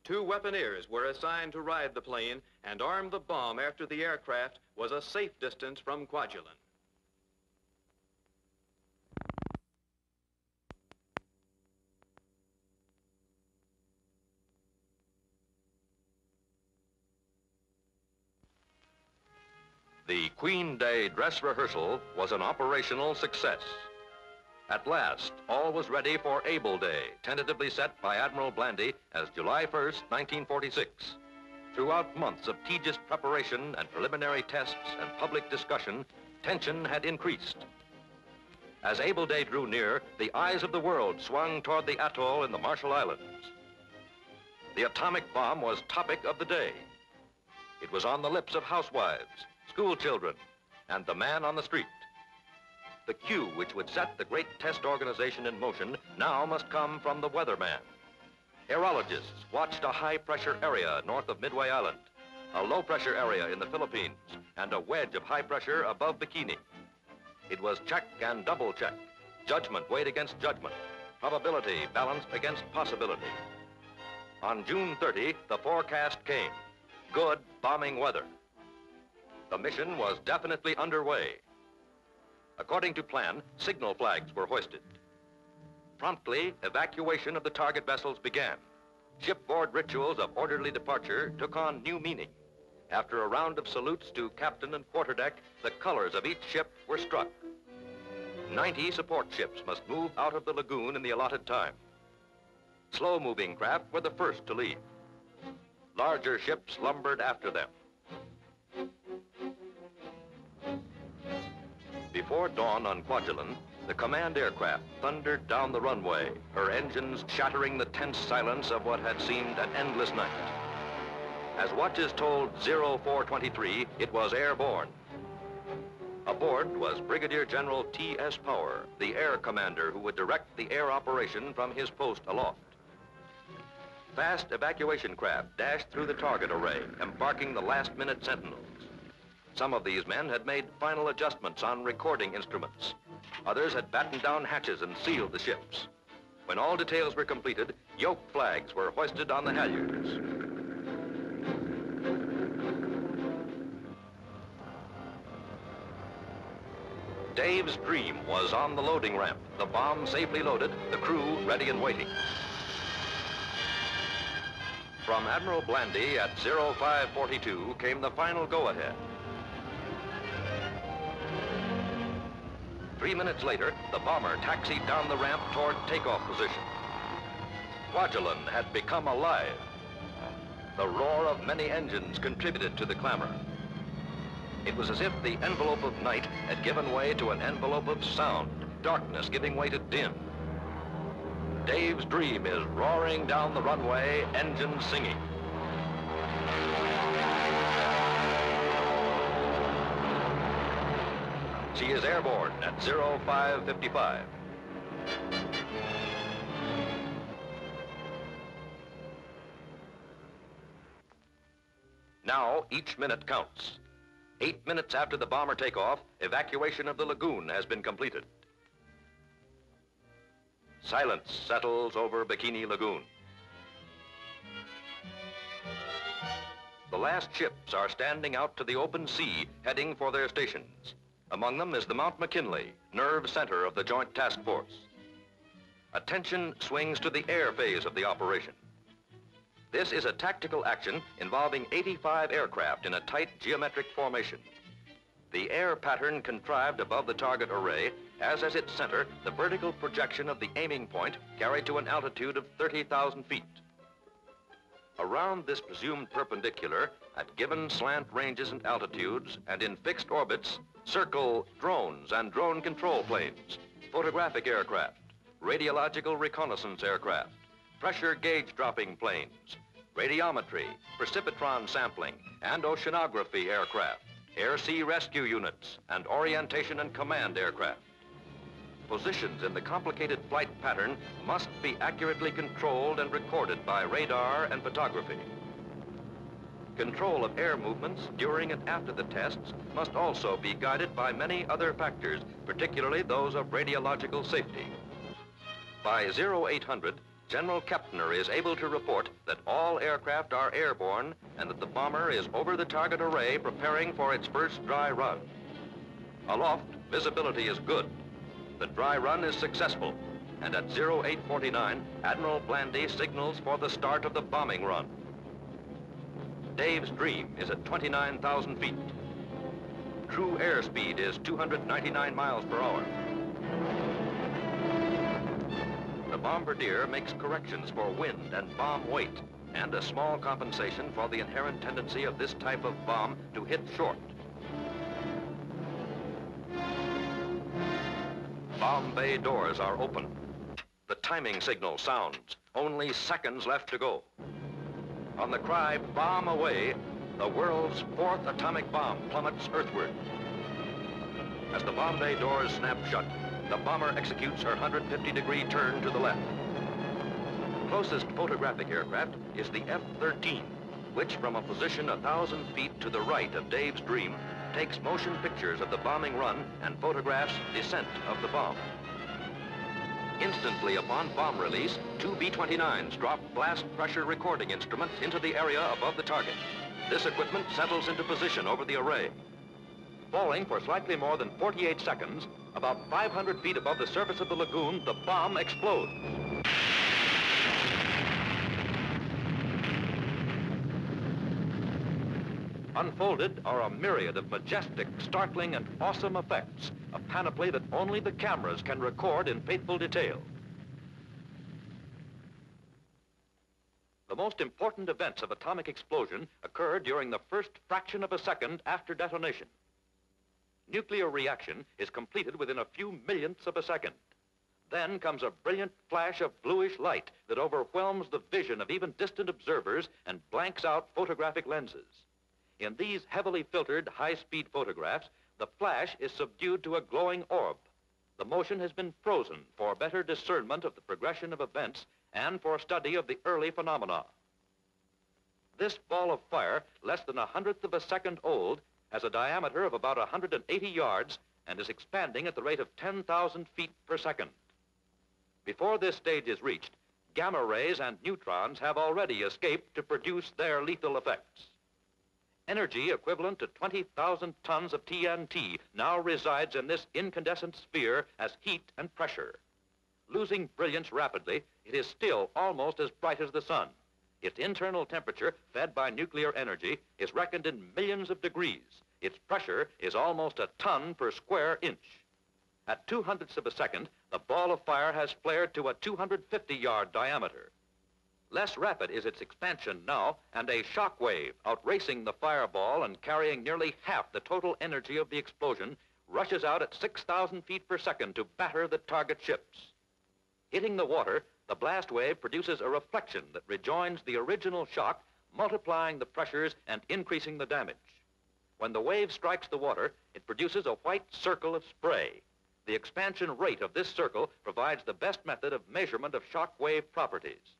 Two weaponeers were assigned to ride the plane and arm the bomb after the aircraft was a safe distance from Kwajalein. The Queen Day dress rehearsal was an operational success. At last, all was ready for Able Day, tentatively set by Admiral Blandy as July 1st, 1946. Throughout months of tedious preparation and preliminary tests and public discussion, tension had increased. As Able Day drew near, the eyes of the world swung toward the atoll in the Marshall Islands. The atomic bomb was topic of the day. It was on the lips of housewives, school children, and the man on the street. The cue which would set the great test organization in motion now must come from the weatherman. Aerologists watched a high-pressure area north of Midway Island, a low-pressure area in the Philippines, and a wedge of high pressure above Bikini. It was check and double check, judgment weighed against judgment, probability balanced against possibility. On June 30, the forecast came. Good bombing weather. The mission was definitely underway. According to plan, signal flags were hoisted. Promptly, evacuation of the target vessels began. Shipboard rituals of orderly departure took on new meaning. After a round of salutes to captain and quarterdeck, the colors of each ship were struck. 90 support ships must move out of the lagoon in the allotted time. Slow-moving craft were the first to leave. Larger ships lumbered after them. Before dawn on Kwajalein, the command aircraft thundered down the runway, her engines shattering the tense silence of what had seemed an endless night. As watches told 0423, it was airborne. Aboard was Brigadier General T.S. Power, the air commander who would direct the air operation from his post aloft. Fast evacuation craft dashed through the target array, embarking the last-minute sentinels. Some of these men had made final adjustments on recording instruments. Others had battened down hatches and sealed the ships. When all details were completed, yoke flags were hoisted on the halyards. Dave's dream was on the loading ramp, the bomb safely loaded, the crew ready and waiting. From Admiral Blandy at 0542 came the final go-ahead. Three minutes later, the bomber taxied down the ramp toward takeoff position. Kwajalein had become alive. The roar of many engines contributed to the clamor. It was as if the envelope of night had given way to an envelope of sound, darkness giving way to dim. Dave's dream is roaring down the runway, engines singing. She is airborne at 0555. Now, each minute counts. Eight minutes after the bomber takeoff, evacuation of the lagoon has been completed. Silence settles over Bikini Lagoon. The last ships are standing out to the open sea, heading for their stations. Among them is the Mount McKinley, nerve center of the Joint Task Force. Attention swings to the air phase of the operation. This is a tactical action involving 85 aircraft in a tight geometric formation. The air pattern contrived above the target array has as its center the vertical projection of the aiming point carried to an altitude of 30,000 feet. Around this presumed perpendicular, at given slant ranges and altitudes, and in fixed orbits, circle drones and drone control planes, photographic aircraft, radiological reconnaissance aircraft, pressure gauge dropping planes, radiometry, precipitron sampling, and oceanography aircraft, air-sea rescue units, and orientation and command aircraft. Positions in the complicated flight pattern must be accurately controlled and recorded by radar and photography. Control of air movements during and after the tests must also be guided by many other factors, particularly those of radiological safety. By 0800, General Kepner is able to report that all aircraft are airborne and that the bomber is over the target array preparing for its first dry run. Aloft, visibility is good. The dry run is successful, and at 0849, Admiral Blandy signals for the start of the bombing run. Dave's dream is at 29,000 feet. true airspeed is 299 miles per hour. The bombardier makes corrections for wind and bomb weight and a small compensation for the inherent tendency of this type of bomb to hit short. Bomb bay doors are open. The timing signal sounds. Only seconds left to go. On the cry, bomb away, the world's fourth atomic bomb plummets earthward. As the bomb bay doors snap shut, the bomber executes her 150-degree turn to the left. Closest photographic aircraft is the F-13, which from a position a thousand feet to the right of Dave's dream takes motion pictures of the bombing run and photographs descent of the bomb. Instantly upon bomb release, two B-29s drop blast pressure recording instruments into the area above the target. This equipment settles into position over the array. Falling for slightly more than 48 seconds, about 500 feet above the surface of the lagoon, the bomb explodes. Unfolded are a myriad of majestic, startling, and awesome effects, a panoply that only the cameras can record in faithful detail. The most important events of atomic explosion occur during the first fraction of a second after detonation. Nuclear reaction is completed within a few millionths of a second. Then comes a brilliant flash of bluish light that overwhelms the vision of even distant observers and blanks out photographic lenses. In these heavily filtered high-speed photographs, the flash is subdued to a glowing orb. The motion has been frozen for better discernment of the progression of events and for study of the early phenomena. This ball of fire, less than a hundredth of a second old, has a diameter of about 180 yards and is expanding at the rate of 10,000 feet per second. Before this stage is reached, gamma rays and neutrons have already escaped to produce their lethal effects. Energy equivalent to 20,000 tons of TNT now resides in this incandescent sphere as heat and pressure. Losing brilliance rapidly, it is still almost as bright as the sun. Its internal temperature, fed by nuclear energy, is reckoned in millions of degrees. Its pressure is almost a ton per square inch. At two hundredths of a second, the ball of fire has flared to a 250-yard diameter. Less rapid is its expansion now, and a shock wave, outracing the fireball and carrying nearly half the total energy of the explosion, rushes out at 6,000 feet per second to batter the target ships. Hitting the water, the blast wave produces a reflection that rejoins the original shock, multiplying the pressures and increasing the damage. When the wave strikes the water, it produces a white circle of spray. The expansion rate of this circle provides the best method of measurement of shock wave properties.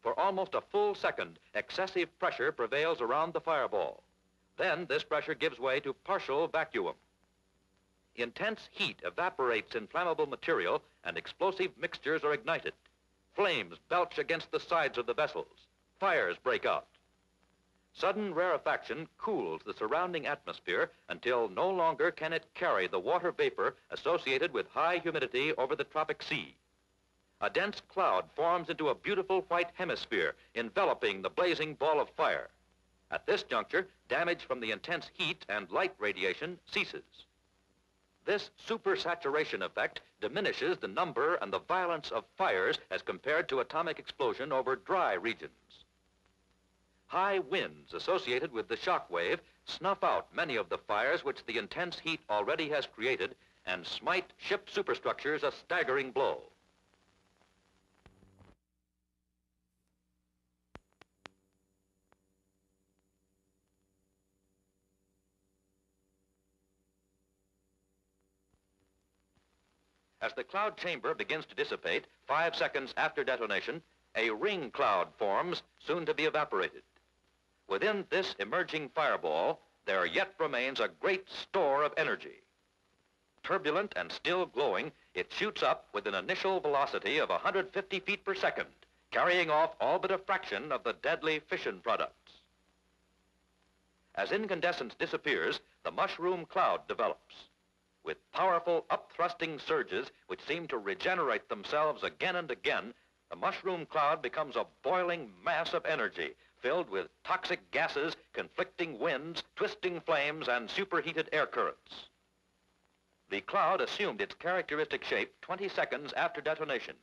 For almost a full second, excessive pressure prevails around the fireball. Then this pressure gives way to partial vacuum. Intense heat evaporates inflammable material and explosive mixtures are ignited. Flames belch against the sides of the vessels. Fires break out. Sudden rarefaction cools the surrounding atmosphere until no longer can it carry the water vapor associated with high humidity over the tropic sea a dense cloud forms into a beautiful white hemisphere enveloping the blazing ball of fire. At this juncture, damage from the intense heat and light radiation ceases. This supersaturation effect diminishes the number and the violence of fires as compared to atomic explosion over dry regions. High winds associated with the shock wave snuff out many of the fires which the intense heat already has created and smite ship superstructures a staggering blow. As the cloud chamber begins to dissipate, five seconds after detonation, a ring cloud forms, soon to be evaporated. Within this emerging fireball, there yet remains a great store of energy. Turbulent and still glowing, it shoots up with an initial velocity of 150 feet per second, carrying off all but a fraction of the deadly fission products. As incandescence disappears, the mushroom cloud develops with powerful upthrusting surges which seem to regenerate themselves again and again, the mushroom cloud becomes a boiling mass of energy, filled with toxic gases, conflicting winds, twisting flames, and superheated air currents. The cloud assumed its characteristic shape 20 seconds after detonation.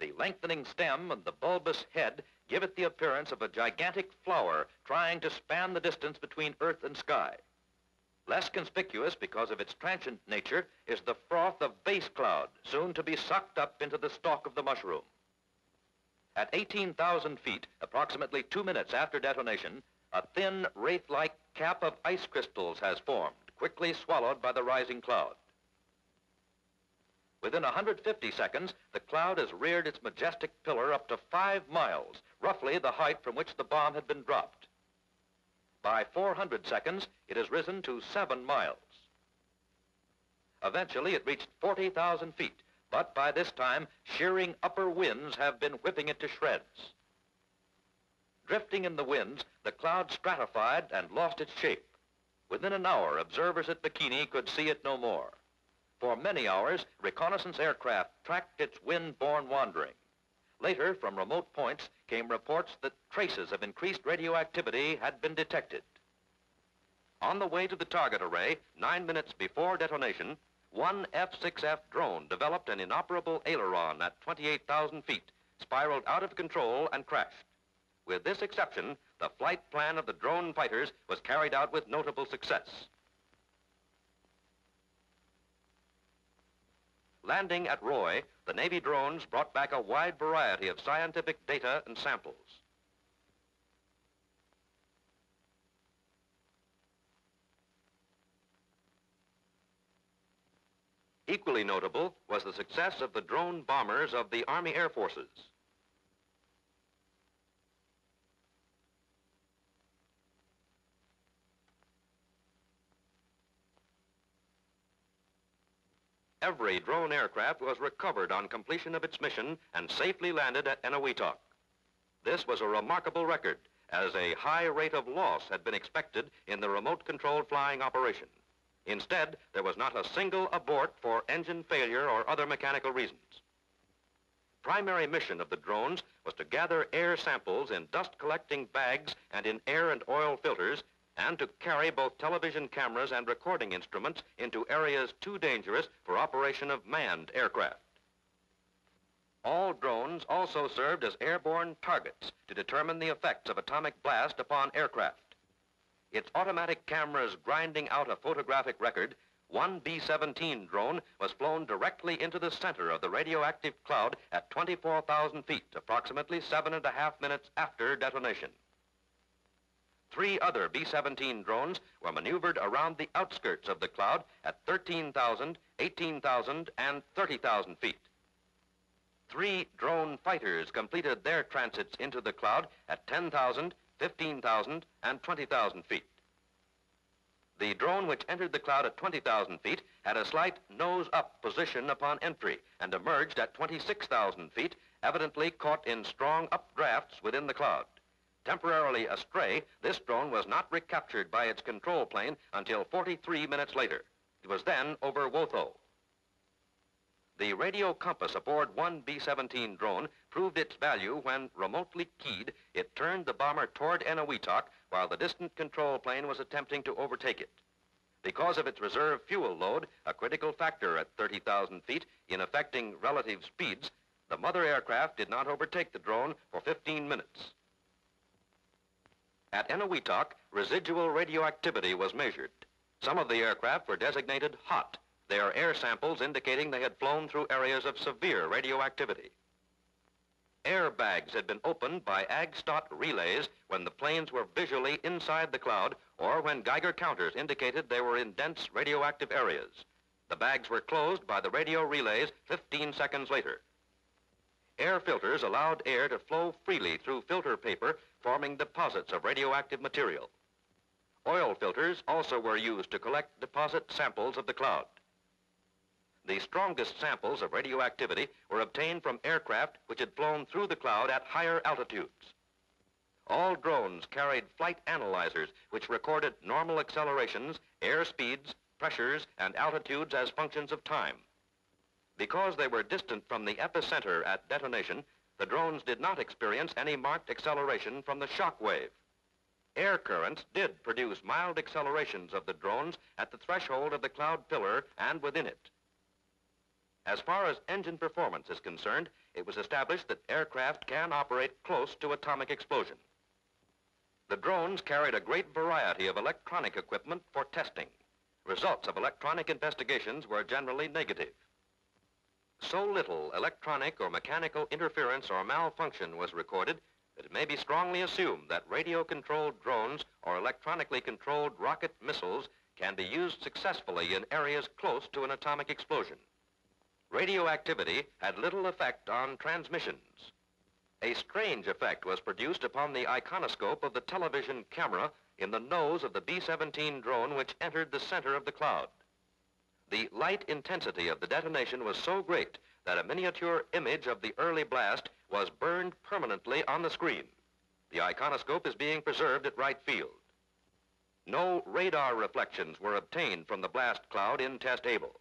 The lengthening stem and the bulbous head give it the appearance of a gigantic flower trying to span the distance between Earth and sky. Less conspicuous because of its transient nature is the froth of base cloud, soon to be sucked up into the stalk of the mushroom. At 18,000 feet, approximately two minutes after detonation, a thin, wraith-like cap of ice crystals has formed, quickly swallowed by the rising cloud. Within 150 seconds, the cloud has reared its majestic pillar up to five miles, roughly the height from which the bomb had been dropped. By 400 seconds, it has risen to seven miles. Eventually, it reached 40,000 feet, but by this time, shearing upper winds have been whipping it to shreds. Drifting in the winds, the cloud stratified and lost its shape. Within an hour, observers at Bikini could see it no more. For many hours, reconnaissance aircraft tracked its wind-borne wandering. Later, from remote points, came reports that traces of increased radioactivity had been detected. On the way to the target array, nine minutes before detonation, one F-6F drone developed an inoperable aileron at 28,000 feet, spiraled out of control and crashed. With this exception, the flight plan of the drone fighters was carried out with notable success. Landing at Roi, the Navy drones brought back a wide variety of scientific data and samples. Equally notable was the success of the drone bombers of the Army Air Forces. Every drone aircraft was recovered on completion of its mission and safely landed at Eniwetok. This was a remarkable record, as a high rate of loss had been expected in the remote-controlled flying operation. Instead, there was not a single abort for engine failure or other mechanical reasons. Primary mission of the drones was to gather air samples in dust-collecting bags and in air and oil filters and to carry both television cameras and recording instruments into areas too dangerous for operation of manned aircraft. All drones also served as airborne targets to determine the effects of atomic blast upon aircraft. Its automatic cameras grinding out a photographic record, one B-17 drone was flown directly into the center of the radioactive cloud at 24,000 feet, approximately seven and a half minutes after detonation. Three other B-17 drones were maneuvered around the outskirts of the cloud at 13,000, 18,000, and 30,000 feet. Three drone fighters completed their transits into the cloud at 10,000, 15,000, and 20,000 feet. The drone which entered the cloud at 20,000 feet had a slight nose-up position upon entry and emerged at 26,000 feet, evidently caught in strong updrafts within the cloud. Temporarily astray, this drone was not recaptured by its control plane until 43 minutes later. It was then over Wotho. The radio compass aboard one B-17 drone proved its value when, remotely keyed, it turned the bomber toward Eniwetok while the distant control plane was attempting to overtake it. Because of its reserve fuel load, a critical factor at 30,000 feet in affecting relative speeds, the mother aircraft did not overtake the drone for 15 minutes. At Eniwetok, residual radioactivity was measured. Some of the aircraft were designated hot, their air samples indicating they had flown through areas of severe radioactivity. Airbags had been opened by AGSTOT relays when the planes were visually inside the cloud or when Geiger counters indicated they were in dense radioactive areas. The bags were closed by the radio relays 15 seconds later. Air filters allowed air to flow freely through filter paper forming deposits of radioactive material. Oil filters also were used to collect deposit samples of the cloud. The strongest samples of radioactivity were obtained from aircraft which had flown through the cloud at higher altitudes. All drones carried flight analyzers which recorded normal accelerations, air speeds, pressures, and altitudes as functions of time. Because they were distant from the epicenter at detonation, the drones did not experience any marked acceleration from the shock wave. Air currents did produce mild accelerations of the drones at the threshold of the cloud pillar and within it. As far as engine performance is concerned, it was established that aircraft can operate close to atomic explosion. The drones carried a great variety of electronic equipment for testing. Results of electronic investigations were generally negative. So little electronic or mechanical interference or malfunction was recorded that it may be strongly assumed that radio-controlled drones or electronically controlled rocket missiles can be used successfully in areas close to an atomic explosion. Radioactivity had little effect on transmissions. A strange effect was produced upon the iconoscope of the television camera in the nose of the B-17 drone which entered the center of the cloud. The light intensity of the detonation was so great that a miniature image of the early blast was burned permanently on the screen. The iconoscope is being preserved at Wright Field. No radar reflections were obtained from the blast cloud in Test Able.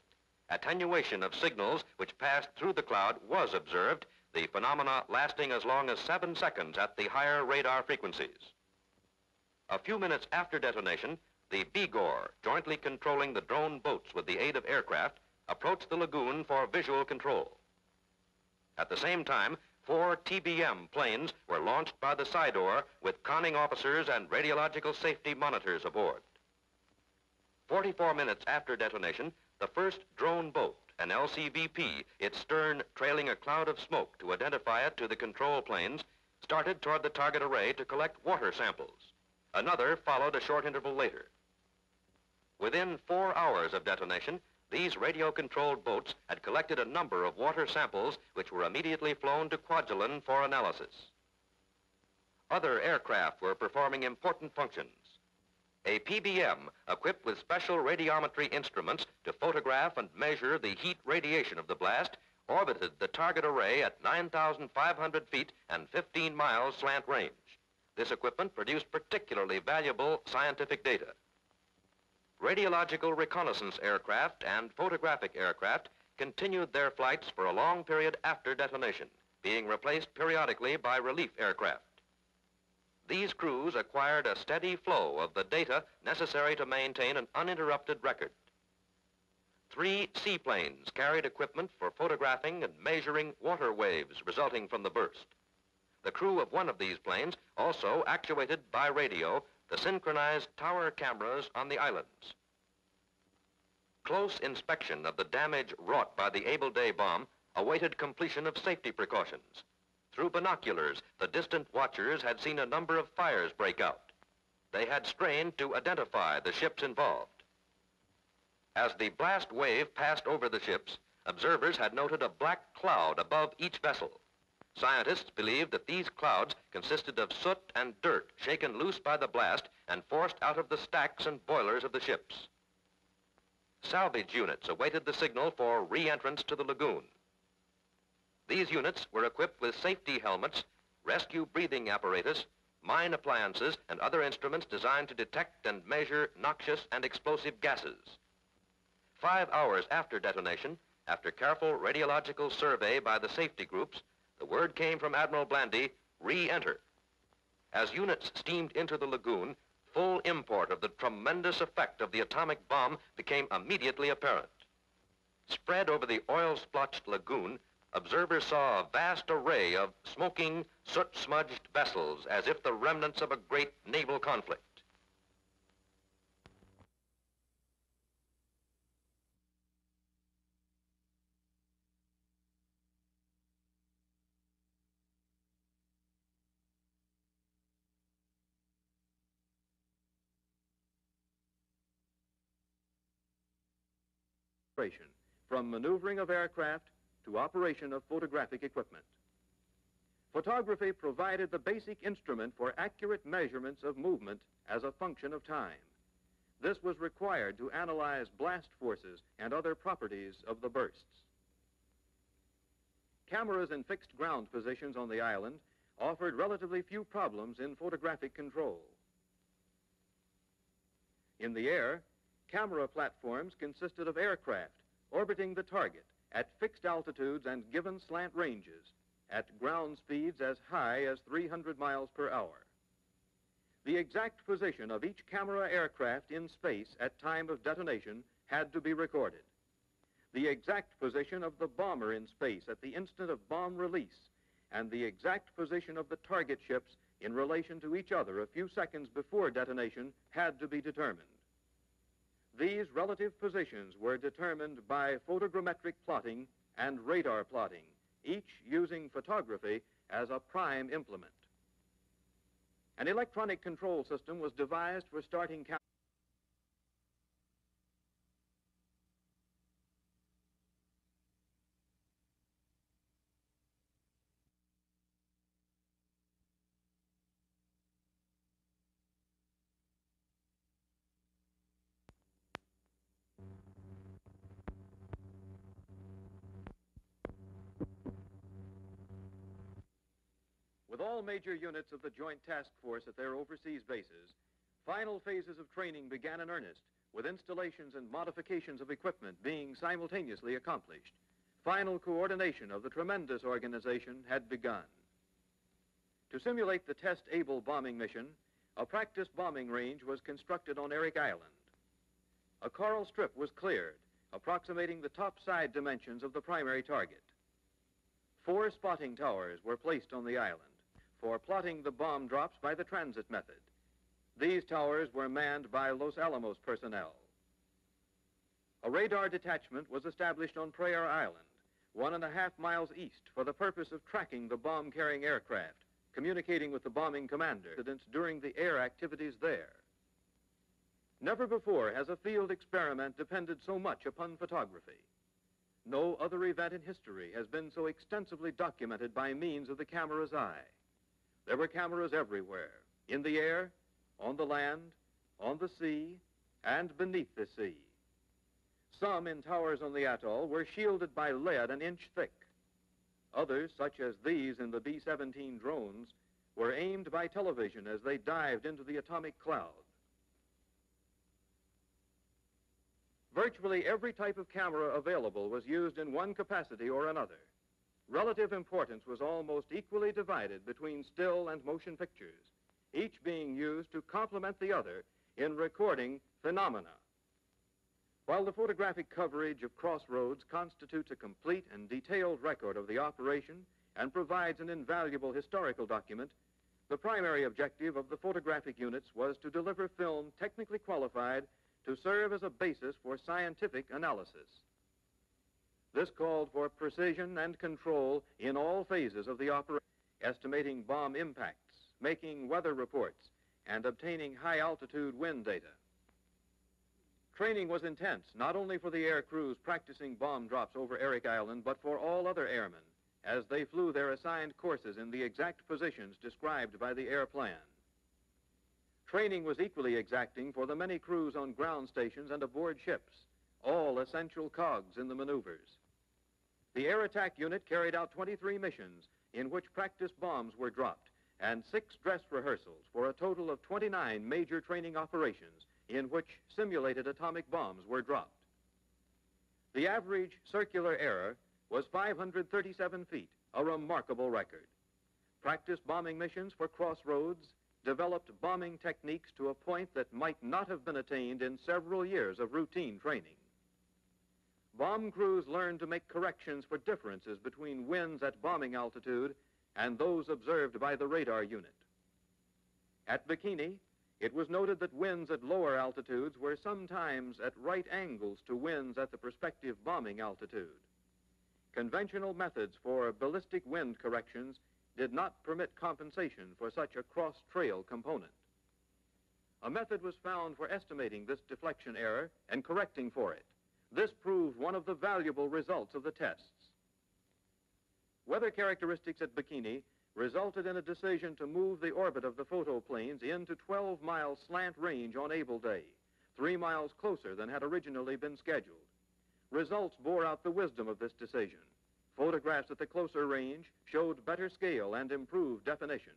Attenuation of signals which passed through the cloud was observed, the phenomena lasting as long as seven seconds at the higher radar frequencies. A few minutes after detonation, the Begor, jointly controlling the drone boats with the aid of aircraft, approached the lagoon for visual control. At the same time, four TBM planes were launched by the Saidor with conning officers and radiological safety monitors aboard. 44 minutes after detonation, the first drone boat, an LCVP, its stern trailing a cloud of smoke to identify it to the control planes, started toward the target array to collect water samples. Another followed a short interval later. Within four hours of detonation, these radio-controlled boats had collected a number of water samples which were immediately flown to Kwajalein for analysis. Other aircraft were performing important functions. A PBM equipped with special radiometry instruments to photograph and measure the heat radiation of the blast orbited the target array at 9,500 feet and 15 miles slant range. This equipment produced particularly valuable scientific data. Radiological reconnaissance aircraft and photographic aircraft continued their flights for a long period after detonation, being replaced periodically by relief aircraft. These crews acquired a steady flow of the data necessary to maintain an uninterrupted record. Three seaplanes carried equipment for photographing and measuring water waves resulting from the burst. The crew of one of these planes also actuated by radio the synchronized tower cameras on the islands. Close inspection of the damage wrought by the Able Day bomb awaited completion of safety precautions. Through binoculars, the distant watchers had seen a number of fires break out. They had strained to identify the ships involved. As the blast wave passed over the ships, observers had noted a black cloud above each vessel. Scientists believed that these clouds consisted of soot and dirt shaken loose by the blast and forced out of the stacks and boilers of the ships. Salvage units awaited the signal for re-entrance to the lagoon. These units were equipped with safety helmets, rescue breathing apparatus, mine appliances, and other instruments designed to detect and measure noxious and explosive gases. Five hours after detonation, after careful radiological survey by the safety groups, the word came from Admiral Blandy, re-enter. As units steamed into the lagoon, full import of the tremendous effect of the atomic bomb became immediately apparent. Spread over the oil-splotched lagoon, observers saw a vast array of smoking, soot-smudged vessels as if the remnants of a great naval conflict. From maneuvering of aircraft to operation of photographic equipment. Photography provided the basic instrument for accurate measurements of movement as a function of time. This was required to analyze blast forces and other properties of the bursts. Cameras in fixed ground positions on the island offered relatively few problems in photographic control. In the air, camera platforms consisted of aircraft orbiting the target at fixed altitudes and given slant ranges, at ground speeds as high as 300 miles per hour. The exact position of each camera aircraft in space at time of detonation had to be recorded. The exact position of the bomber in space at the instant of bomb release and the exact position of the target ships in relation to each other a few seconds before detonation had to be determined. These relative positions were determined by photogrammetric plotting and radar plotting, each using photography as a prime implement. An electronic control system was devised for starting all major units of the Joint Task Force at their overseas bases, final phases of training began in earnest, with installations and modifications of equipment being simultaneously accomplished. Final coordination of the tremendous organization had begun. To simulate the Test Able bombing mission, a practice bombing range was constructed on Erik Island. A coral strip was cleared, approximating the top side dimensions of the primary target. Four spotting towers were placed on the island for plotting the bomb drops by the transit method. These towers were manned by Los Alamos personnel. A radar detachment was established on Prayar Island, one and a half miles east, for the purpose of tracking the bomb-carrying aircraft, communicating with the bombing commander during the air activities there. Never before has a field experiment depended so much upon photography. No other event in history has been so extensively documented by means of the camera's eye. There were cameras everywhere, in the air, on the land, on the sea, and beneath the sea. Some in towers on the atoll were shielded by lead an inch thick. Others, such as these in the B-17 drones, were aimed by television as they dived into the atomic cloud. Virtually every type of camera available was used in one capacity or another relative importance was almost equally divided between still and motion pictures, each being used to complement the other in recording phenomena. While the photographic coverage of Crossroads constitutes a complete and detailed record of the operation and provides an invaluable historical document, the primary objective of the photographic units was to deliver film technically qualified to serve as a basis for scientific analysis. This called for precision and control in all phases of the operation, estimating bomb impacts, making weather reports, and obtaining high-altitude wind data. Training was intense, not only for the air crews practicing bomb drops over Erik Island, but for all other airmen, as they flew their assigned courses in the exact positions described by the air plan. Training was equally exacting for the many crews on ground stations and aboard ships, all essential cogs in the maneuvers. The Air Attack Unit carried out 23 missions in which practice bombs were dropped and six dress rehearsals for a total of 29 major training operations in which simulated atomic bombs were dropped. The average circular error was 537 feet, a remarkable record. Practice bombing missions for Crossroads developed bombing techniques to a point that might not have been attained in several years of routine training bomb crews learned to make corrections for differences between winds at bombing altitude and those observed by the radar unit. At Bikini, it was noted that winds at lower altitudes were sometimes at right angles to winds at the prospective bombing altitude. Conventional methods for ballistic wind corrections did not permit compensation for such a cross-trail component. A method was found for estimating this deflection error and correcting for it. This proved one of the valuable results of the tests. Weather characteristics at Bikini resulted in a decision to move the orbit of the photoplanes into 12-mile slant range on Able Day, three miles closer than had originally been scheduled. Results bore out the wisdom of this decision. Photographs at the closer range showed better scale and improved definition.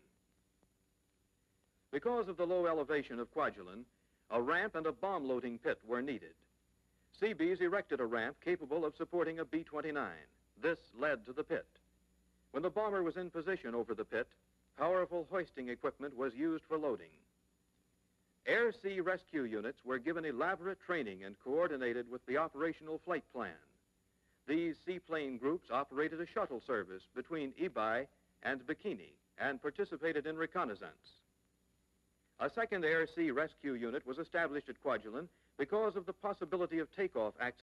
Because of the low elevation of Kwajalein, a ramp and a bomb loading pit were needed. Seabees erected a ramp capable of supporting a B-29. This led to the pit. When the bomber was in position over the pit, powerful hoisting equipment was used for loading. Air Sea rescue units were given elaborate training and coordinated with the operational flight plan. These seaplane groups operated a shuttle service between Ebeye and Bikini and participated in reconnaissance. A second Air Sea rescue unit was established at Kwajalein because of the possibility of takeoff accidents.